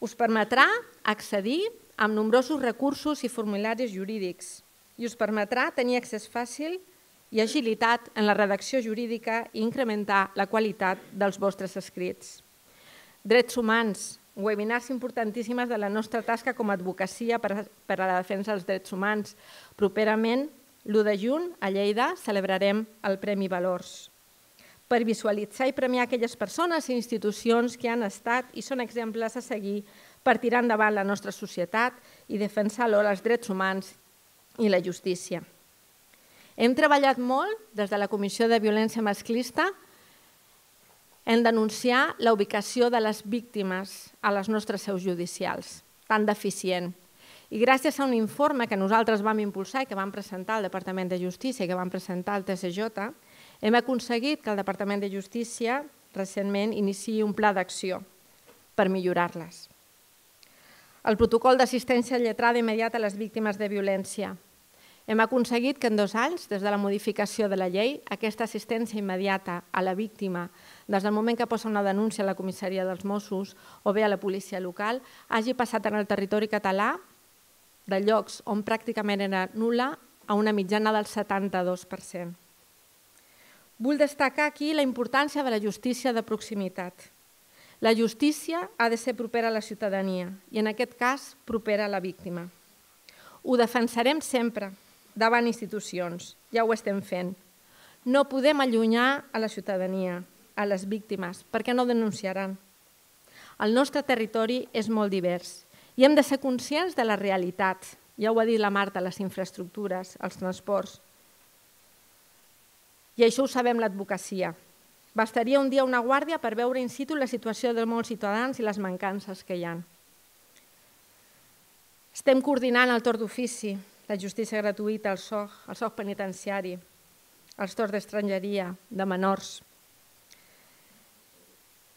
[SPEAKER 18] Us permetrà accedir amb nombrosos recursos i formularis jurídics i us permetrà tenir accés fàcil i agilitat en la redacció jurídica i incrementar la qualitat dels vostres escrits. Drets humans, webinars importantíssimes de la nostra tasca com a advocacia per, a la defensa dels drets humans. Properament, l'1 de juny, a Lleida, celebrarem el Premi Valors per visualitzar i premiar aquelles persones i institucions que han estat i són exemples a seguir per tirar endavant la nostra societat i defensar alhora els drets humans i la justícia. Hem treballat molt des de la Comissió de Violència Masclista en denunciar la ubicació de les víctimes a les nostres seus judicials, tan deficient. I gràcies a un informe que nosaltres vam impulsar i que vam presentar al Departament de Justícia i que vam presentar al TCJ, hem aconseguit que el Departament de Justícia recentment iniciï un pla d'acció per millorar-les. El protocol d'assistència lletrada immediata a les víctimes de violència, hem aconseguit que en dos anys, des de la modificació de la llei, aquesta assistència immediata a la víctima, des del moment que posa una denúncia a la comissaria dels Mossos o bé a la policia local, hagi passat en el territori català de llocs on pràcticament era nula a una mitjana del 72%. Vull destacar aquí la importància de la justícia de proximitat. La justícia ha de ser propera a la ciutadania i, en aquest cas, propera a la víctima. Ho defensarem sempre, davant institucions. Ja ho estem fent. No podem allunyar a la ciutadania, a les víctimes, perquè no denunciaran. El nostre territori és molt divers i hem de ser conscients de la realitat. Ja ho ha dit la Marta, les infraestructures, els transports. I això ho sabem l'advocacia. Bastaria un dia una guàrdia per veure in situ la situació de molts ciutadans i les mancances que hi ha. Estem coordinant el torn d'ofici, la justícia gratuïta, el SOC, el SOC penitenciari, els torns d'estrangeria, de menors.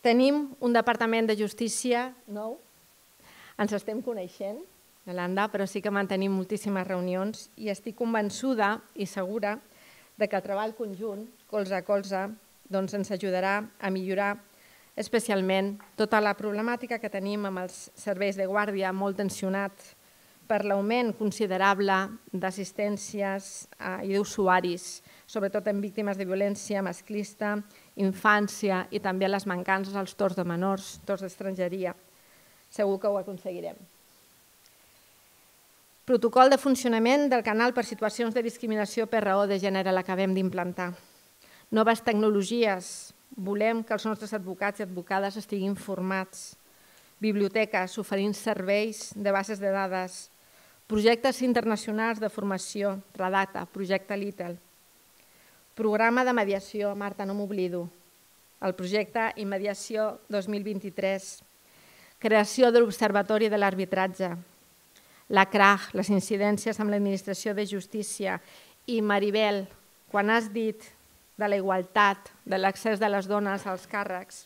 [SPEAKER 18] Tenim un departament de justícia nou, ens estem coneixent, Yolanda, però sí que mantenim moltíssimes reunions i estic convençuda i segura de que el treball conjunt, colze a colze, doncs ens ajudarà a millorar especialment tota la problemàtica que tenim amb els serveis de guàrdia molt tensionats per l'augment considerable d'assistències eh, i d'usuaris, sobretot en víctimes de violència masclista, infància i també les mancances als torns de menors, torns d'estrangeria. Segur que ho aconseguirem. Protocol de funcionament del canal per situacions de discriminació per raó de gènere l'acabem d'implantar. Noves tecnologies. Volem que els nostres advocats i advocades estiguin formats. Biblioteques oferint serveis de bases de dades Projectes internacionals de formació, Redacta, Projecte Little. Programa de mediació, Marta, no m'oblido. El projecte Immediació 2023. Creació de l'Observatori de l'Arbitratge. La CRAG, les incidències amb l'Administració de Justícia. I Maribel, quan has dit de la igualtat, de l'accés de les dones als càrrecs,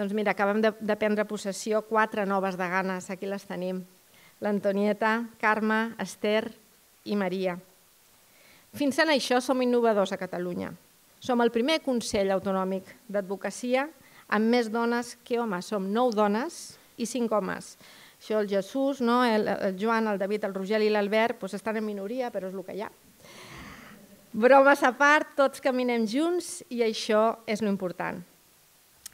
[SPEAKER 18] doncs mira, acabem de, de prendre possessió quatre noves de ganes, aquí les tenim l'Antonieta, Carme, Esther i Maria. Fins en això som innovadors a Catalunya. Som el primer Consell Autonòmic d'Advocacia amb més dones que homes. Som nou dones i cinc homes. Això el Jesús, no? el, el Joan, el David, el Rogel i l'Albert doncs estan en minoria, però és el que hi ha. Bromes a part, tots caminem junts i això és lo important.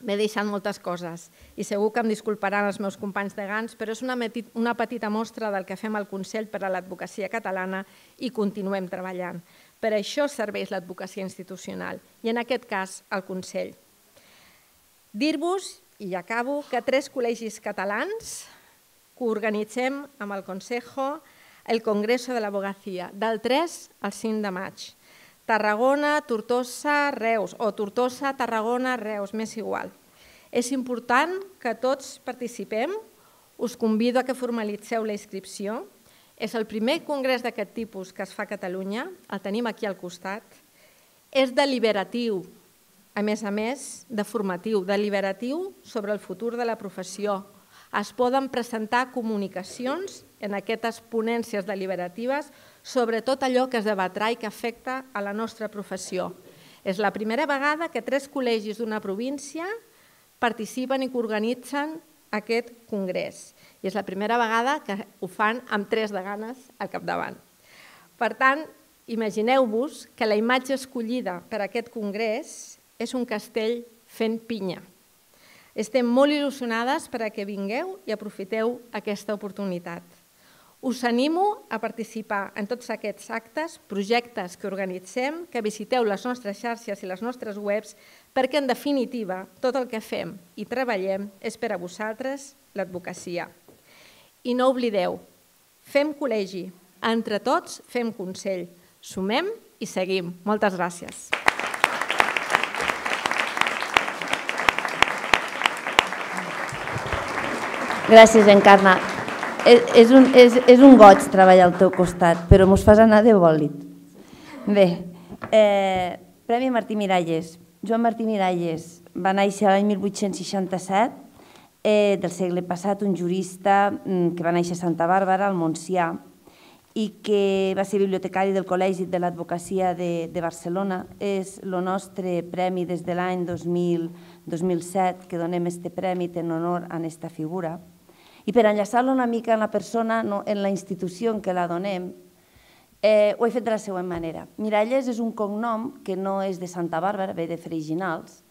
[SPEAKER 18] M'he deixat moltes coses i segur que em disculparan els meus companys de GANS, però és una, una petita mostra del que fem al Consell per a l'Advocacia Catalana i continuem treballant. Per això serveix l'advocacia institucional i en aquest cas el Consell. Dir-vos, i acabo, que tres col·legis catalans coorganitzem amb el Consejo el Congreso de l'Abogacia, del 3 al 5 de maig. Tarragona, Tortosa, Reus, o Tortosa, Tarragona, Reus, m'és igual. És important que tots participem, us convido a que formalitzeu la inscripció. És el primer congrés d'aquest tipus que es fa a Catalunya, el tenim aquí al costat. És deliberatiu, a més a més, de formatiu, deliberatiu sobre el futur de la professió. Es poden presentar comunicacions en aquestes ponències deliberatives sobre tot allò que es debatrà i que afecta a la nostra professió. És la primera vegada que tres col·legis d'una província participen i que organitzen aquest congrés. I és la primera vegada que ho fan amb tres de ganes al capdavant. Per tant, imagineu-vos que la imatge escollida per aquest congrés és un castell fent pinya. Estem molt il·lusionades per a que vingueu i aprofiteu aquesta oportunitat. Us animo a participar en tots aquests actes, projectes que organitzem, que visiteu les nostres xarxes i les nostres webs, perquè en definitiva tot el que fem i treballem és per a vosaltres l'advocacia. I no oblideu, fem col·legi, entre tots fem consell, sumem i seguim. Moltes gràcies.
[SPEAKER 1] Gràcies, Encarna és, un, és, és un goig treballar al teu costat, però mos fas anar de bòlit. Bé, eh, Premi Martí Miralles. Joan Martí Miralles va néixer l'any 1867, eh, del segle passat, un jurista mm, que va néixer a Santa Bàrbara, al Montsià, i que va ser bibliotecari del Col·legi de l'Advocacia de, de Barcelona. És el nostre premi des de l'any 2007 que donem este premi en honor a aquesta figura. I per enllaçar-lo una mica en la persona, no, en la institució en què la donem, eh, ho he fet de la següent manera. Miralles és un cognom que no és de Santa Bàrbara, ve de Freginals,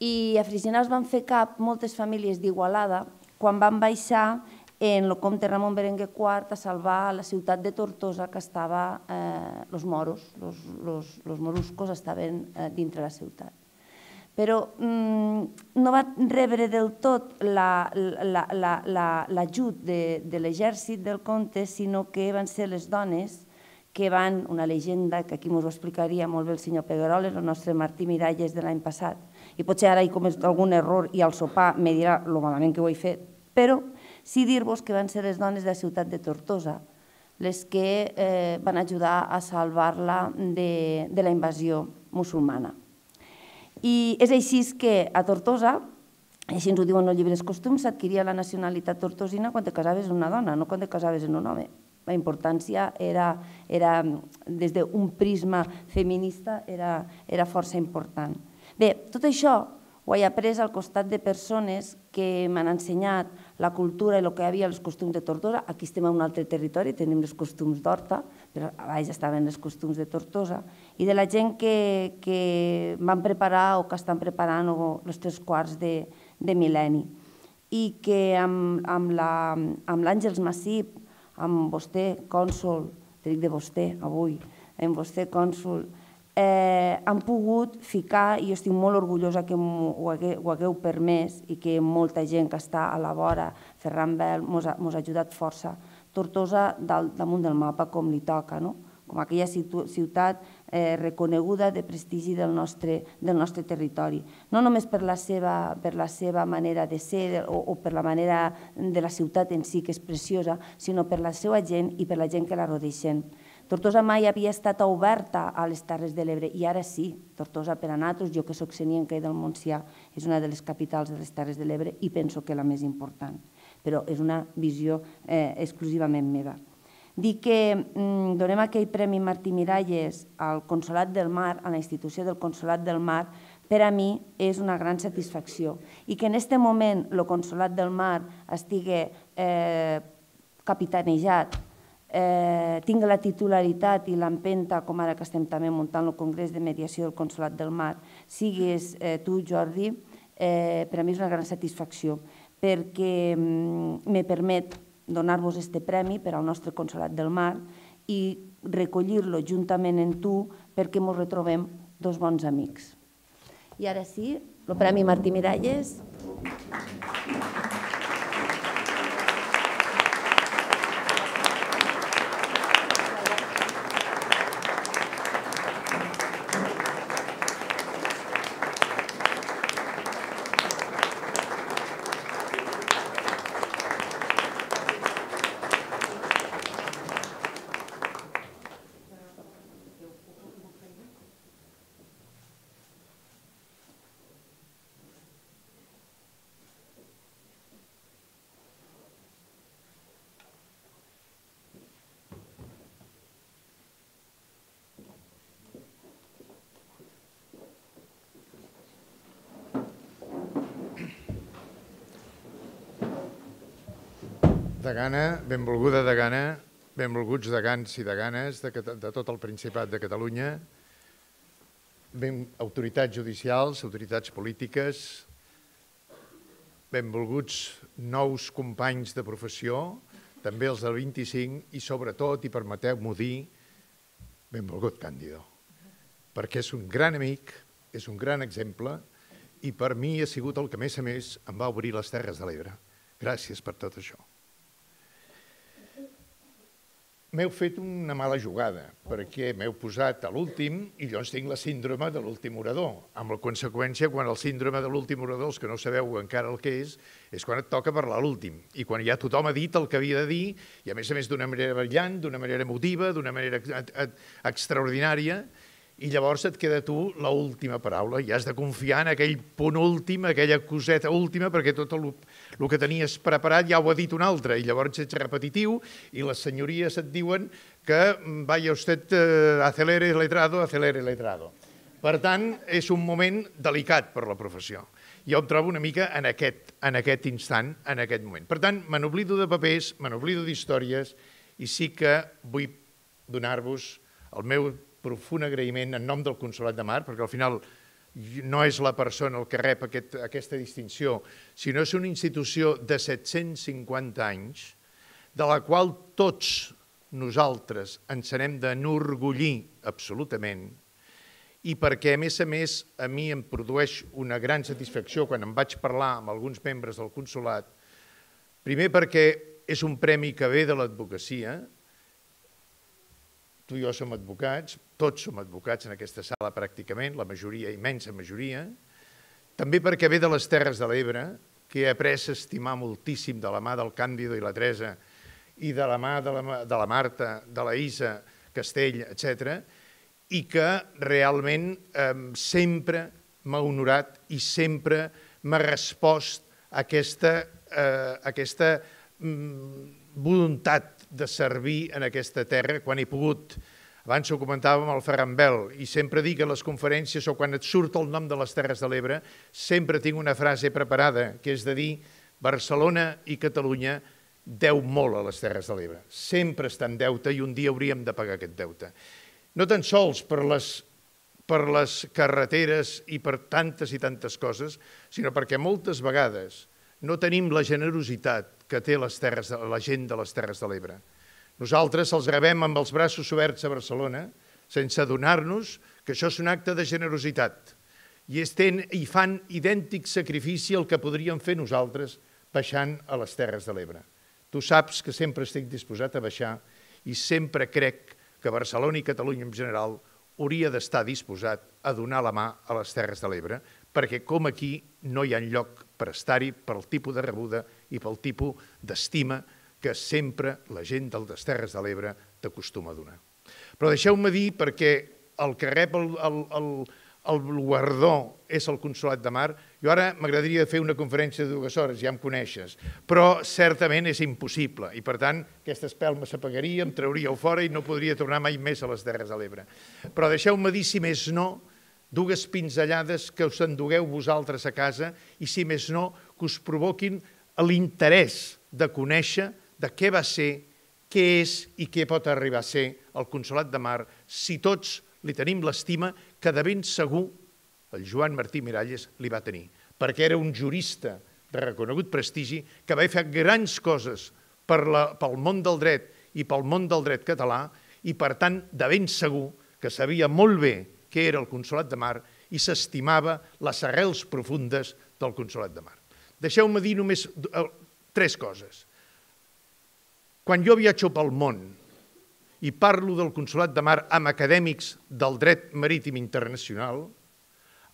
[SPEAKER 1] i a Freginals van fer cap moltes famílies d'Igualada quan van baixar en el comte Ramon Berenguer IV a salvar la ciutat de Tortosa que estava, eh, los moros, los, los, los moruscos estaven eh, dintre la ciutat però mm, no va rebre del tot l'ajut la, la, la, de, de l'exèrcit del comte, sinó que van ser les dones que van, una llegenda que aquí ens ho explicaria molt bé el senyor Pegueroles, el nostre Martí Miralles de l'any passat, i potser ara hi comès algun error i al sopar me dirà lo malament que ho he fet, però sí dir-vos que van ser les dones de la ciutat de Tortosa les que eh, van ajudar a salvar-la de, de la invasió musulmana. I és així que a Tortosa, així ens ho diuen els llibres costums, s'adquiria la nacionalitat tortosina quan te casaves una dona, no quan te casaves en un home. La importància era, era des d'un prisma feminista, era, era força important. Bé, tot això ho he après al costat de persones que m'han ensenyat la cultura i el que hi havia, els costums de Tortosa. Aquí estem en un altre territori, tenim els costums d'Horta, però a baix estaven els costums de Tortosa, i de la gent que, que van preparar o que estan preparant els tres quarts de, de mil·lenni. I que amb, amb l'Àngels Massip, amb vostè, cònsol, dic de vostè avui, amb vostè, cònsol, eh, han pogut ficar, i jo estic molt orgullosa que ho hagueu, ho hagueu permès i que molta gent que està a la vora, Ferran Bel, mos ha, mos ha ajudat força, Tortosa dalt, damunt del mapa com li toca, no? com aquella ciutat eh, reconeguda de prestigi del nostre, del nostre territori. No només per la, seva, per la seva manera de ser o, o per la manera de la ciutat en si, que és preciosa, sinó per la seva gent i per la gent que la rodeixen. Tortosa mai havia estat oberta a les Terres de l'Ebre i ara sí, Tortosa per a nosaltres, jo que soc senienca del Montsià, és una de les capitals de les Terres de l'Ebre i penso que la més important, però és una visió eh, exclusivament meva. Dir que mm, donem aquell Premi Martí Miralles al Consolat del Mar, a la institució del Consolat del Mar, per a mi és una gran satisfacció. I que en aquest moment el Consolat del Mar estigui eh, capitanejat, eh, tingui la titularitat i l'empenta, com ara que estem també muntant el Congrés de Mediació del Consolat del Mar, siguis eh, tu, Jordi, eh, per a mi és una gran satisfacció, perquè mm, me permet donar-vos este premi per al nostre Consolat del Mar i recollir-lo juntament en tu perquè ens retrobem dos bons amics. I ara sí, el Premi Martí Miralles.
[SPEAKER 19] De Gana, benvolguda de Gana, benvolguts de Gans i de Ganes de, de tot el Principat de Catalunya, ben, autoritats judicials, autoritats polítiques, benvolguts nous companys de professió, també els del 25, i sobretot, i permeteu-m'ho dir, benvolgut Càndido, perquè és un gran amic, és un gran exemple, i per mi ha sigut el que més a més em va obrir les Terres de l'Ebre. Gràcies per tot això m'heu fet una mala jugada, perquè m'heu posat a l'últim i llavors tinc la síndrome de l'últim orador, amb la conseqüència quan el síndrome de l'últim orador, els que no sabeu encara el que és, és quan et toca parlar l'últim, i quan ja tothom ha dit el que havia de dir, i a més a més d'una manera brillant, d'una manera emotiva, d'una manera extraordinària, i llavors et queda tu l última paraula. I has de confiar en aquell punt últim, aquella coseta última, perquè tot el, el que tenies preparat ja ho ha dit un altre i llavors ets repetitiu i les senyories et diuen que mm, vaya usted eh, acelere letrado, acelere letrado. Per tant, és un moment delicat per la professió. Jo em trobo una mica en aquest, en aquest instant, en aquest moment. Per tant, me n'oblido de papers, me n'oblido d'històries i sí que vull donar-vos el meu profund agraïment en nom del Consolat de Mar, perquè al final no és la persona el que rep aquest, aquesta distinció, sinó és una institució de 750 anys, de la qual tots nosaltres ens n'hem d'enorgullir absolutament, i perquè, a més a més, a mi em produeix una gran satisfacció quan em vaig parlar amb alguns membres del Consolat, primer perquè és un premi que ve de l'advocacia, tu i jo som advocats, tots som advocats en aquesta sala pràcticament, la majoria, immensa majoria, també perquè ve de les Terres de l'Ebre, que he après a estimar moltíssim de la mà del Càndido i la Teresa, i de la mà de la, de la Marta, de la Isa, Castell, etc, i que realment eh, sempre m'ha honorat i sempre m'ha respost aquesta, eh, aquesta mm, voluntat de servir en aquesta terra quan he pogut. Abans ho comentàvem al Ferran Bel i sempre dic a les conferències o quan et surt el nom de les Terres de l'Ebre sempre tinc una frase preparada que és de dir Barcelona i Catalunya deu molt a les Terres de l'Ebre. Sempre està en deute i un dia hauríem de pagar aquest deute. No tan sols per les, per les carreteres i per tantes i tantes coses, sinó perquè moltes vegades no tenim la generositat que té les terres, la gent de les Terres de l'Ebre. Nosaltres els rebem amb els braços oberts a Barcelona sense adonar-nos que això és un acte de generositat i, esten, i fan idèntic sacrifici el que podríem fer nosaltres baixant a les Terres de l'Ebre. Tu saps que sempre estic disposat a baixar i sempre crec que Barcelona i Catalunya en general hauria d'estar disposat a donar la mà a les Terres de l'Ebre, perquè com aquí no hi ha lloc per estar-hi pel tipus de rebuda i pel tipus d'estima que sempre la gent de les Terres de l'Ebre t'acostuma a donar. Però deixeu-me dir, perquè el que rep el, el, el, el guardó és el Consolat de Mar. Jo ara m'agradaria fer una conferència de dues hores, ja em coneixes, però certament és impossible i per tant aquesta espelma s'apagaria, em trauríeu fora i no podria tornar mai més a les Terres de l'Ebre. Però deixeu-me dir, si més no, dues pinzellades que us endugueu vosaltres a casa i, si més no, que us provoquin l'interès de conèixer de què va ser, què és i què pot arribar a ser el Consolat de Mar si tots li tenim l'estima que de ben segur el Joan Martí Miralles li va tenir, perquè era un jurista de reconegut prestigi que va fer grans coses per la, pel món del dret i pel món del dret català i, per tant, de ben segur que sabia molt bé què era el Consolat de Mar i s'estimava les arrels profundes del Consolat de Mar. Deixeu-me dir només eh, tres coses. Quan jo viatjo pel món i parlo del Consolat de Mar amb acadèmics del dret marítim internacional,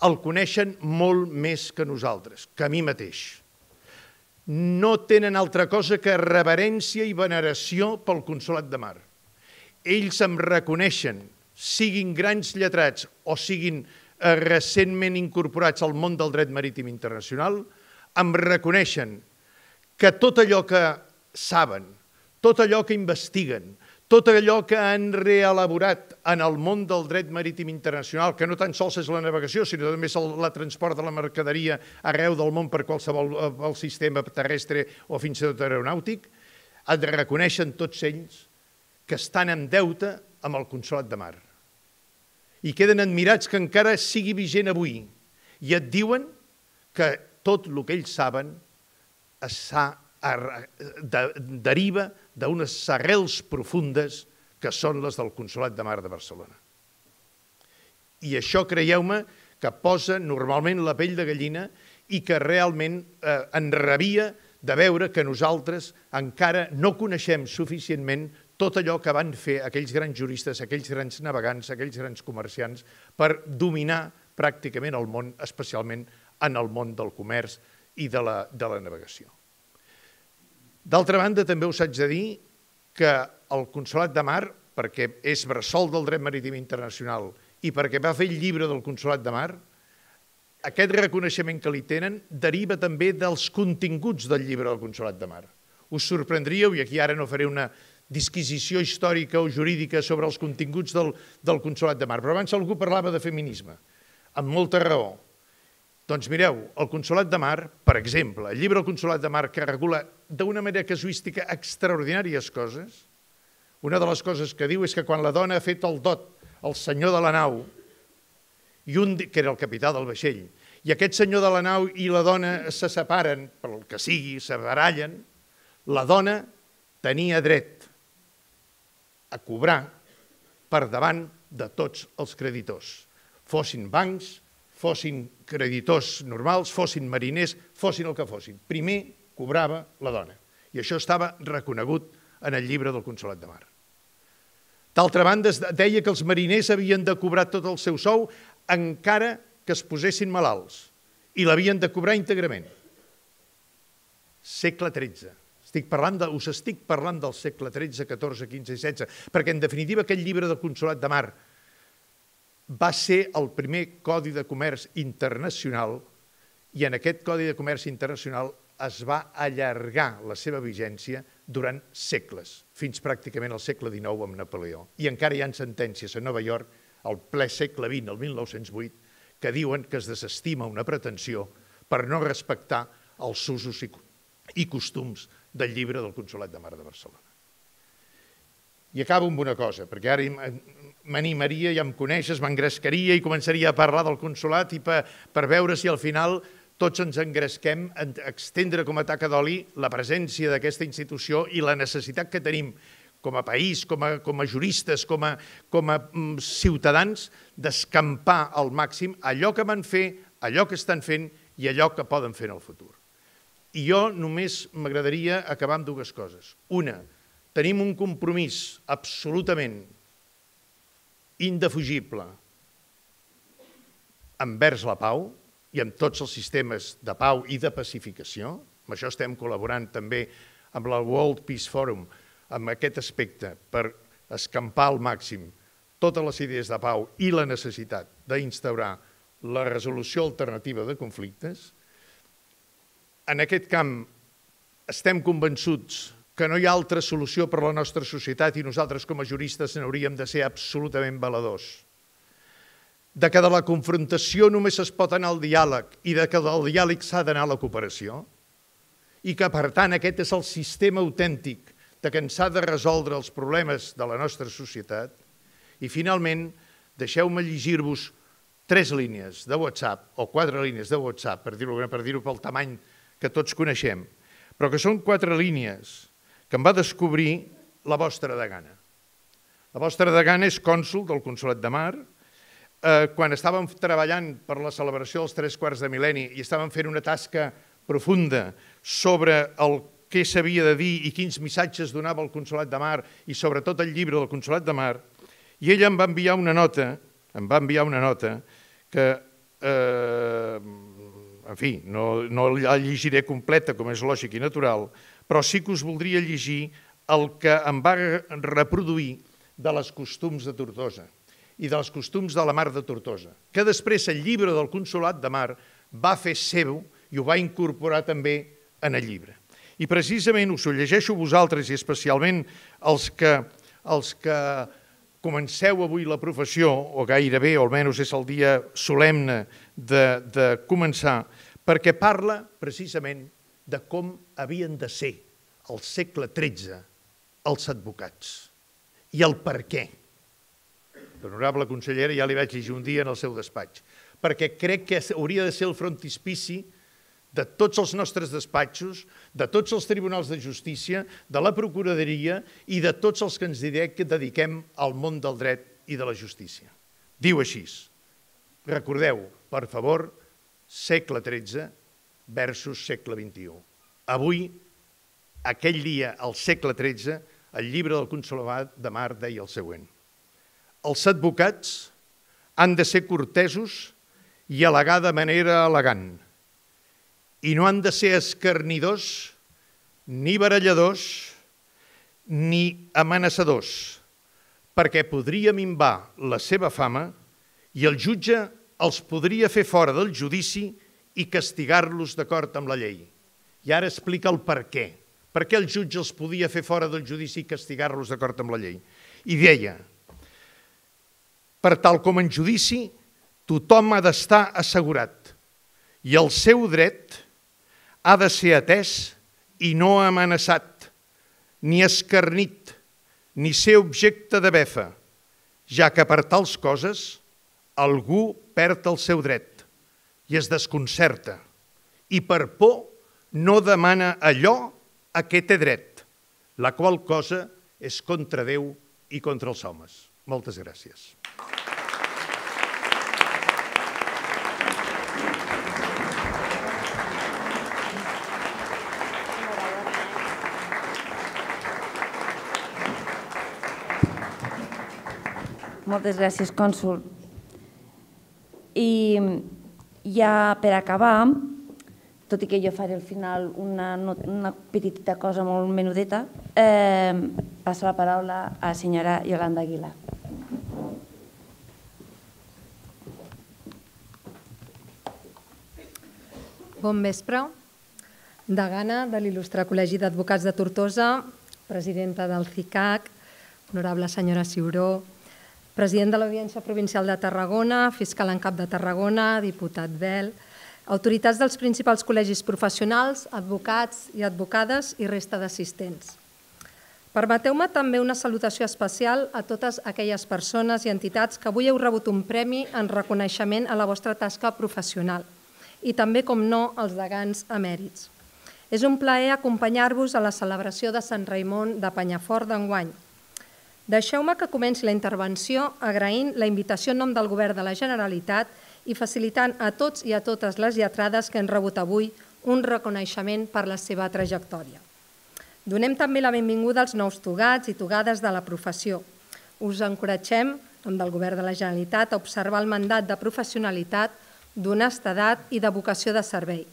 [SPEAKER 19] el coneixen molt més que nosaltres, que a mi mateix. No tenen altra cosa que reverència i veneració pel Consolat de Mar. Ells em reconeixen, siguin grans lletrats o siguin eh, recentment incorporats al món del dret marítim internacional, em reconeixen que tot allò que saben, tot allò que investiguen, tot allò que han reelaborat en el món del dret marítim internacional, que no tan sols és la navegació, sinó també és el la transport de la mercaderia arreu del món per qualsevol eh, el sistema terrestre o fins i tot aeronàutic, et reconeixen tots ells que estan en deute amb el Consolat de Mar. I queden admirats que encara sigui vigent avui. I et diuen que tot el que ells saben de, deriva d'unes arrels profundes que són les del Consolat de Mar de Barcelona. I això, creieu-me, que posa normalment la pell de gallina i que realment eh, enrabia de veure que nosaltres encara no coneixem suficientment tot allò que van fer aquells grans juristes, aquells grans navegants, aquells grans comerciants per dominar pràcticament el món, especialment en el món del comerç i de la, de la navegació. D'altra banda, també us haig de dir que el Consolat de Mar, perquè és bressol del dret marítim internacional i perquè va fer el llibre del Consolat de Mar, aquest reconeixement que li tenen deriva també dels continguts del llibre del Consolat de Mar. Us sorprendríeu, i aquí ara no faré una disquisició històrica o jurídica sobre els continguts del, del Consolat de Mar, però abans algú parlava de feminisme, amb molta raó. Doncs mireu, el Consolat de Mar, per exemple, el llibre El Consolat de Mar, que regula d'una manera casuística extraordinàries coses, una de les coses que diu és que quan la dona ha fet el dot al senyor de la nau, i un, que era el capità del vaixell, i aquest senyor de la nau i la dona se separen, pel que sigui, se barallen, la dona tenia dret a cobrar per davant de tots els creditors, fossin bancs, fossin creditors normals, fossin mariners, fossin el que fossin. Primer cobrava la dona. I això estava reconegut en el llibre del Consolat de Mar. D'altra banda, es deia que els mariners havien de cobrar tot el seu sou encara que es posessin malalts i l'havien de cobrar íntegrament. Segle XIII. Estic parlant de, us estic parlant del segle XIII, XIV, XV i XVI, perquè en definitiva aquest llibre del Consolat de Mar va ser el primer Codi de Comerç internacional i en aquest Codi de Comerç internacional es va allargar la seva vigència durant segles, fins pràcticament al segle XIX amb Napoleó. I encara hi ha sentències a Nova York, al ple segle XX, el 1908, que diuen que es desestima una pretensió per no respectar els usos i costums del llibre del Consolat de Mar de Barcelona. I acabo amb una cosa, perquè ara m'animaria, ja em coneixes, m'engrescaria i començaria a parlar del consolat i per, per veure si al final tots ens engresquem a extendre com a taca d'oli la presència d'aquesta institució i la necessitat que tenim com a país, com a, com a juristes, com a, com a mm, ciutadans, d'escampar al màxim allò que van fer, allò que estan fent i allò que poden fer en el futur. I jo només m'agradaria acabar amb dues coses. Una, tenim un compromís absolutament indefugible envers la pau i amb tots els sistemes de pau i de pacificació. Amb això estem col·laborant també amb la World Peace Forum amb aquest aspecte per escampar al màxim totes les idees de pau i la necessitat d'instaurar la resolució alternativa de conflictes. En aquest camp estem convençuts que no hi ha altra solució per a la nostra societat i nosaltres com a juristes n'hauríem de ser absolutament valedors. De que de la confrontació només es pot anar al diàleg i de que del diàleg s'ha d'anar a la cooperació i que, per tant, aquest és el sistema autèntic de que ens ha de resoldre els problemes de la nostra societat. I, finalment, deixeu-me llegir-vos tres línies de WhatsApp, o quatre línies de WhatsApp, per dir-ho per dir pel tamany que tots coneixem, però que són quatre línies que em va descobrir la vostra degana. La vostra degana és cònsul del Consolat de Mar. Eh, quan estàvem treballant per la celebració dels tres quarts de mil·lenni i estàvem fent una tasca profunda sobre el què s'havia de dir i quins missatges donava el Consolat de Mar i sobretot el llibre del Consolat de Mar, i ella em va enviar una nota, em va enviar una nota que, eh, en fi, no, no la llegiré completa com és lògic i natural, però sí que us voldria llegir el que em va reproduir de les costums de Tortosa i dels costums de la mar de Tortosa, que després el llibre del Consolat de Mar va fer seu i ho va incorporar també en el llibre. I precisament us ho llegeixo a vosaltres i especialment els que, els que comenceu avui la professió, o gairebé, o almenys és el dia solemne de, de començar, perquè parla precisament de com havien de ser al segle XIII els advocats i el per què. L'honorable consellera ja li vaig llegir un dia en el seu despatx, perquè crec que hauria de ser el frontispici de tots els nostres despatxos, de tots els tribunals de justícia, de la Procuradoria i de tots els que ens dediquem al món del dret i de la justícia. Diu així, recordeu, per favor, segle XIII versus segle XXI. Avui, aquell dia, al segle XIII, el llibre del Consolat de Mar deia el següent. Els advocats han de ser cortesos i alegar de manera elegant, i no han de ser escarnidors, ni baralladors, ni amenaçadors, perquè podria minvar la seva fama i el jutge els podria fer fora del judici i castigar-los d'acord amb la llei. I ara explica el per què. Per què el jutge els podia fer fora del judici i castigar-los d'acord amb la llei? I deia, per tal com en judici, tothom ha d'estar assegurat i el seu dret ha de ser atès i no amenaçat, ni escarnit, ni ser objecte de befa, ja que per tals coses algú perd el seu dret i es desconcerta i per por no demana allò a què té dret, la qual cosa és contra Déu i contra els homes. Moltes gràcies.
[SPEAKER 1] Moltes gràcies, cònsul. I ja per acabar, tot i que jo faré al final una, una petita cosa molt menudeta, eh, passo la paraula a la senyora Yolanda Aguilar.
[SPEAKER 20] Bon vespre. De gana de l'il·lustre Col·legi d'Advocats de Tortosa, presidenta del CICAC, honorable senyora Ciuró, president de l'Audiència Provincial de Tarragona, fiscal en cap de Tarragona, diputat Bel, autoritats dels principals col·legis professionals, advocats i advocades i resta d'assistents. Permeteu-me també una salutació especial a totes aquelles persones i entitats que avui heu rebut un premi en reconeixement a la vostra tasca professional i també, com no, als degans emèrits. És un plaer acompanyar-vos a la celebració de Sant Raimon de Penyafort d'enguany, Deixeu-me que comenci la intervenció agraint la invitació en nom del Govern de la Generalitat i facilitant a tots i a totes les lletrades que han rebut avui un reconeixement per la seva trajectòria. Donem també la benvinguda als nous togats i togades de la professió. Us encoratgem, en del Govern de la Generalitat, a observar el mandat de professionalitat, d'honestedat i de vocació de servei.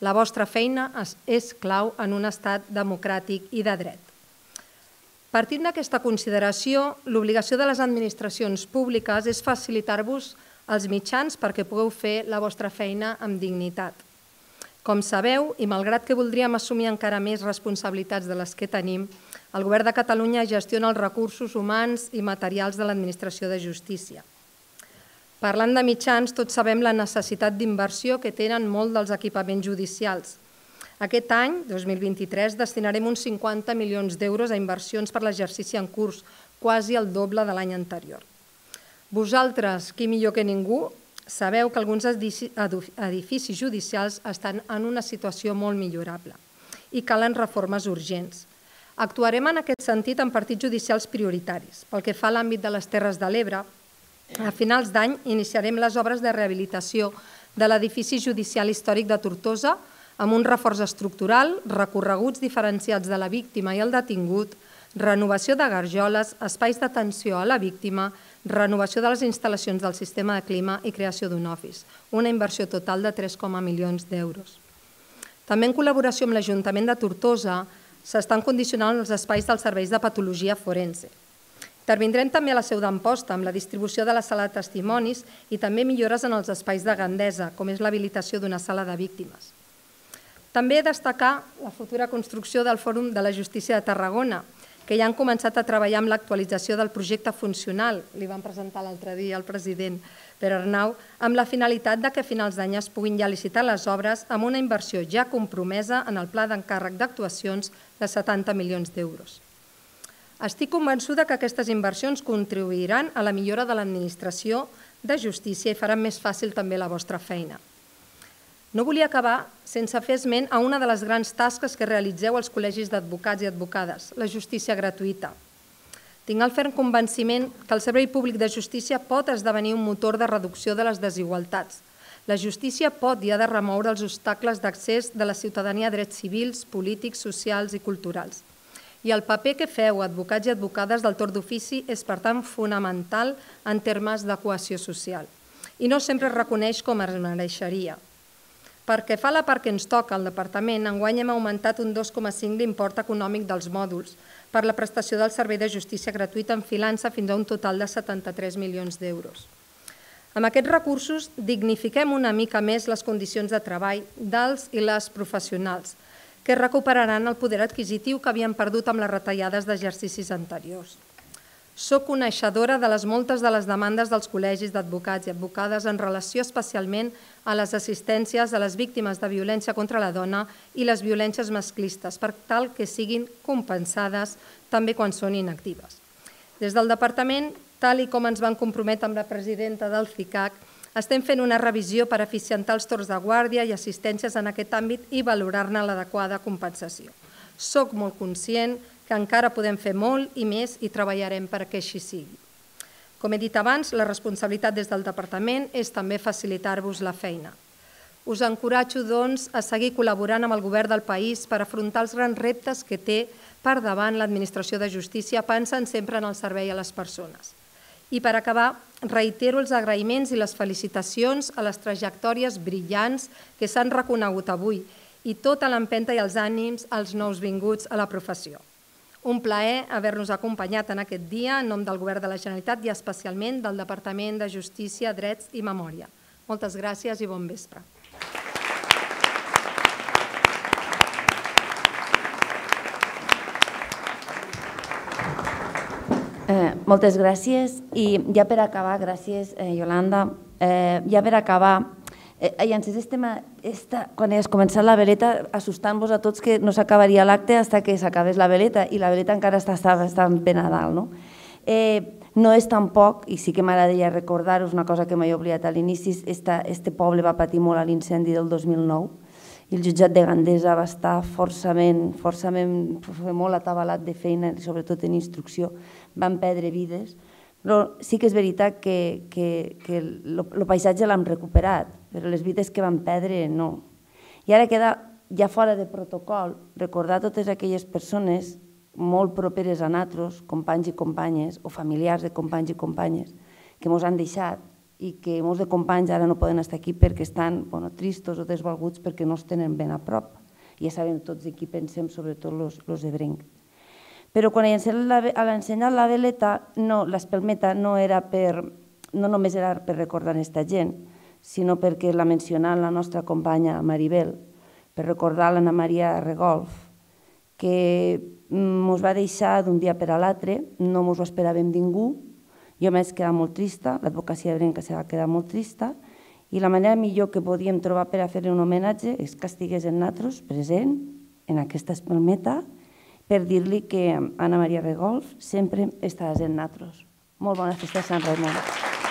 [SPEAKER 20] La vostra feina és clau en un estat democràtic i de dret. Partint d'aquesta consideració, l'obligació de les administracions públiques és facilitar-vos els mitjans perquè pugueu fer la vostra feina amb dignitat. Com sabeu, i malgrat que voldríem assumir encara més responsabilitats de les que tenim, el Govern de Catalunya gestiona els recursos humans i materials de l'Administració de Justícia. Parlant de mitjans, tots sabem la necessitat d'inversió que tenen molt dels equipaments judicials. Aquest any, 2023, destinarem uns 50 milions d'euros a inversions per l'exercici en curs, quasi el doble de l'any anterior. Vosaltres, qui millor que ningú, sabeu que alguns edificis judicials estan en una situació molt millorable i calen reformes urgents. Actuarem en aquest sentit en partits judicials prioritaris. Pel que fa a l'àmbit de les Terres de l'Ebre, a finals d'any iniciarem les obres de rehabilitació de l'edifici judicial històric de Tortosa amb un reforç estructural, recorreguts diferenciats de la víctima i el detingut, renovació de garjoles, espais d'atenció a la víctima, renovació de les instal·lacions del sistema de clima i creació d'un office, una inversió total de 3, milions d'euros. També en col·laboració amb l'Ajuntament de Tortosa s'estan condicionant els espais dels serveis de patologia forense. Intervindrem també a la seu d'Amposta amb la distribució de la sala de testimonis i també millores en els espais de Gandesa, com és l'habilitació d'una sala de víctimes. També destacar la futura construcció del Fòrum de la Justícia de Tarragona, que ja han començat a treballar amb l'actualització del projecte funcional, li van presentar l'altre dia al president Pere Arnau, amb la finalitat de que a finals d'any es puguin ja licitar les obres amb una inversió ja compromesa en el pla d'encàrrec d'actuacions de 70 milions d'euros. Estic convençuda que aquestes inversions contribuiran a la millora de l'administració de justícia i faran més fàcil també la vostra feina. No volia acabar sense fer esment a una de les grans tasques que realitzeu als col·legis d'advocats i advocades, la justícia gratuïta. Tinc el ferm convenciment que el Servei Públic de Justícia pot esdevenir un motor de reducció de les desigualtats. La justícia pot i ha de remoure els obstacles d'accés de la ciutadania a drets civils, polítics, socials i culturals. I el paper que feu, advocats i advocades del torn d'ofici, és, per tant, fonamental en termes de cohesió social. I no sempre es reconeix com es mereixeria. Perquè fa la part que ens toca al departament, enguany hem augmentat un 2,5 l'import econòmic dels mòduls per la prestació del servei de justícia gratuïta enfilant-se fins a un total de 73 milions d'euros. Amb aquests recursos dignifiquem una mica més les condicions de treball dels i les professionals, que recuperaran el poder adquisitiu que havien perdut amb les retallades d'exercicis anteriors. Soc coneixedora de les moltes de les demandes dels col·legis d'advocats i advocades en relació especialment a les assistències a les víctimes de violència contra la dona i les violències masclistes, per tal que siguin compensades també quan són inactives. Des del Departament, tal i com ens van comprometre amb la presidenta del CICAC, estem fent una revisió per eficientar els torns de guàrdia i assistències en aquest àmbit i valorar-ne l'adequada compensació. Soc molt conscient que encara podem fer molt i més i treballarem perquè així sigui. Com he dit abans, la responsabilitat des del Departament és també facilitar-vos la feina. Us encoratjo, doncs, a seguir col·laborant amb el govern del país per afrontar els grans reptes que té per davant l'administració de justícia pensant sempre en el servei a les persones. I per acabar, reitero els agraïments i les felicitacions a les trajectòries brillants que s'han reconegut avui i tota l'empenta i els ànims als nous vinguts a la professió. Un plaer haver-nos acompanyat en aquest dia en nom del Govern de la Generalitat i especialment del Departament de Justícia, Drets i Memòria. Moltes gràcies i bon vespre.
[SPEAKER 1] Eh, moltes gràcies i ja per acabar, gràcies eh, Yolanda, eh, ja per acabar Eh, I ens estem, esta, quan has començat la veleta, assustant-vos a tots que no s'acabaria l'acte fins que s'acabés la veleta, i la veleta encara està, està, està ben a dalt. No? Eh, no és tampoc, i sí que m'agradaria recordar-vos una cosa que m'he oblidat a l'inici, este poble va patir molt a l'incendi del 2009, i el jutjat de Gandesa va estar forçament, forçament molt atabalat de feina, sobretot en instrucció, van perdre vides, però sí que és veritat que, que, que el paisatge l'hem recuperat, però les vides que van perdre no. I ara queda ja fora de protocol recordar totes aquelles persones molt properes a nosaltres, companys i companyes, o familiars de companys i companyes, que ens han deixat i que molts de companys ara no poden estar aquí perquè estan bueno, tristos o desvalguts perquè no els tenen ben a prop. Ja sabem tots de qui pensem, sobretot els ebrencs. Però quan he ensenyat la veleta, no, l'espelmeta no era per no només era per recordar aquesta gent, sinó perquè la mencionar la nostra companya Maribel, per recordar l'Anna Maria Regolf, que ens va deixar d'un dia per a l'altre, no ens ho esperàvem ningú, jo m'he quedat molt trista, l'advocacia de Brenca se va quedar molt trista, i la manera millor que podíem trobar per a fer-li un homenatge és que estigués en nosaltres, present, en aquesta espalmeta, per dir-li que Anna Maria Regolf sempre estaràs en nosaltres. Molt bona festa Sant Raimon.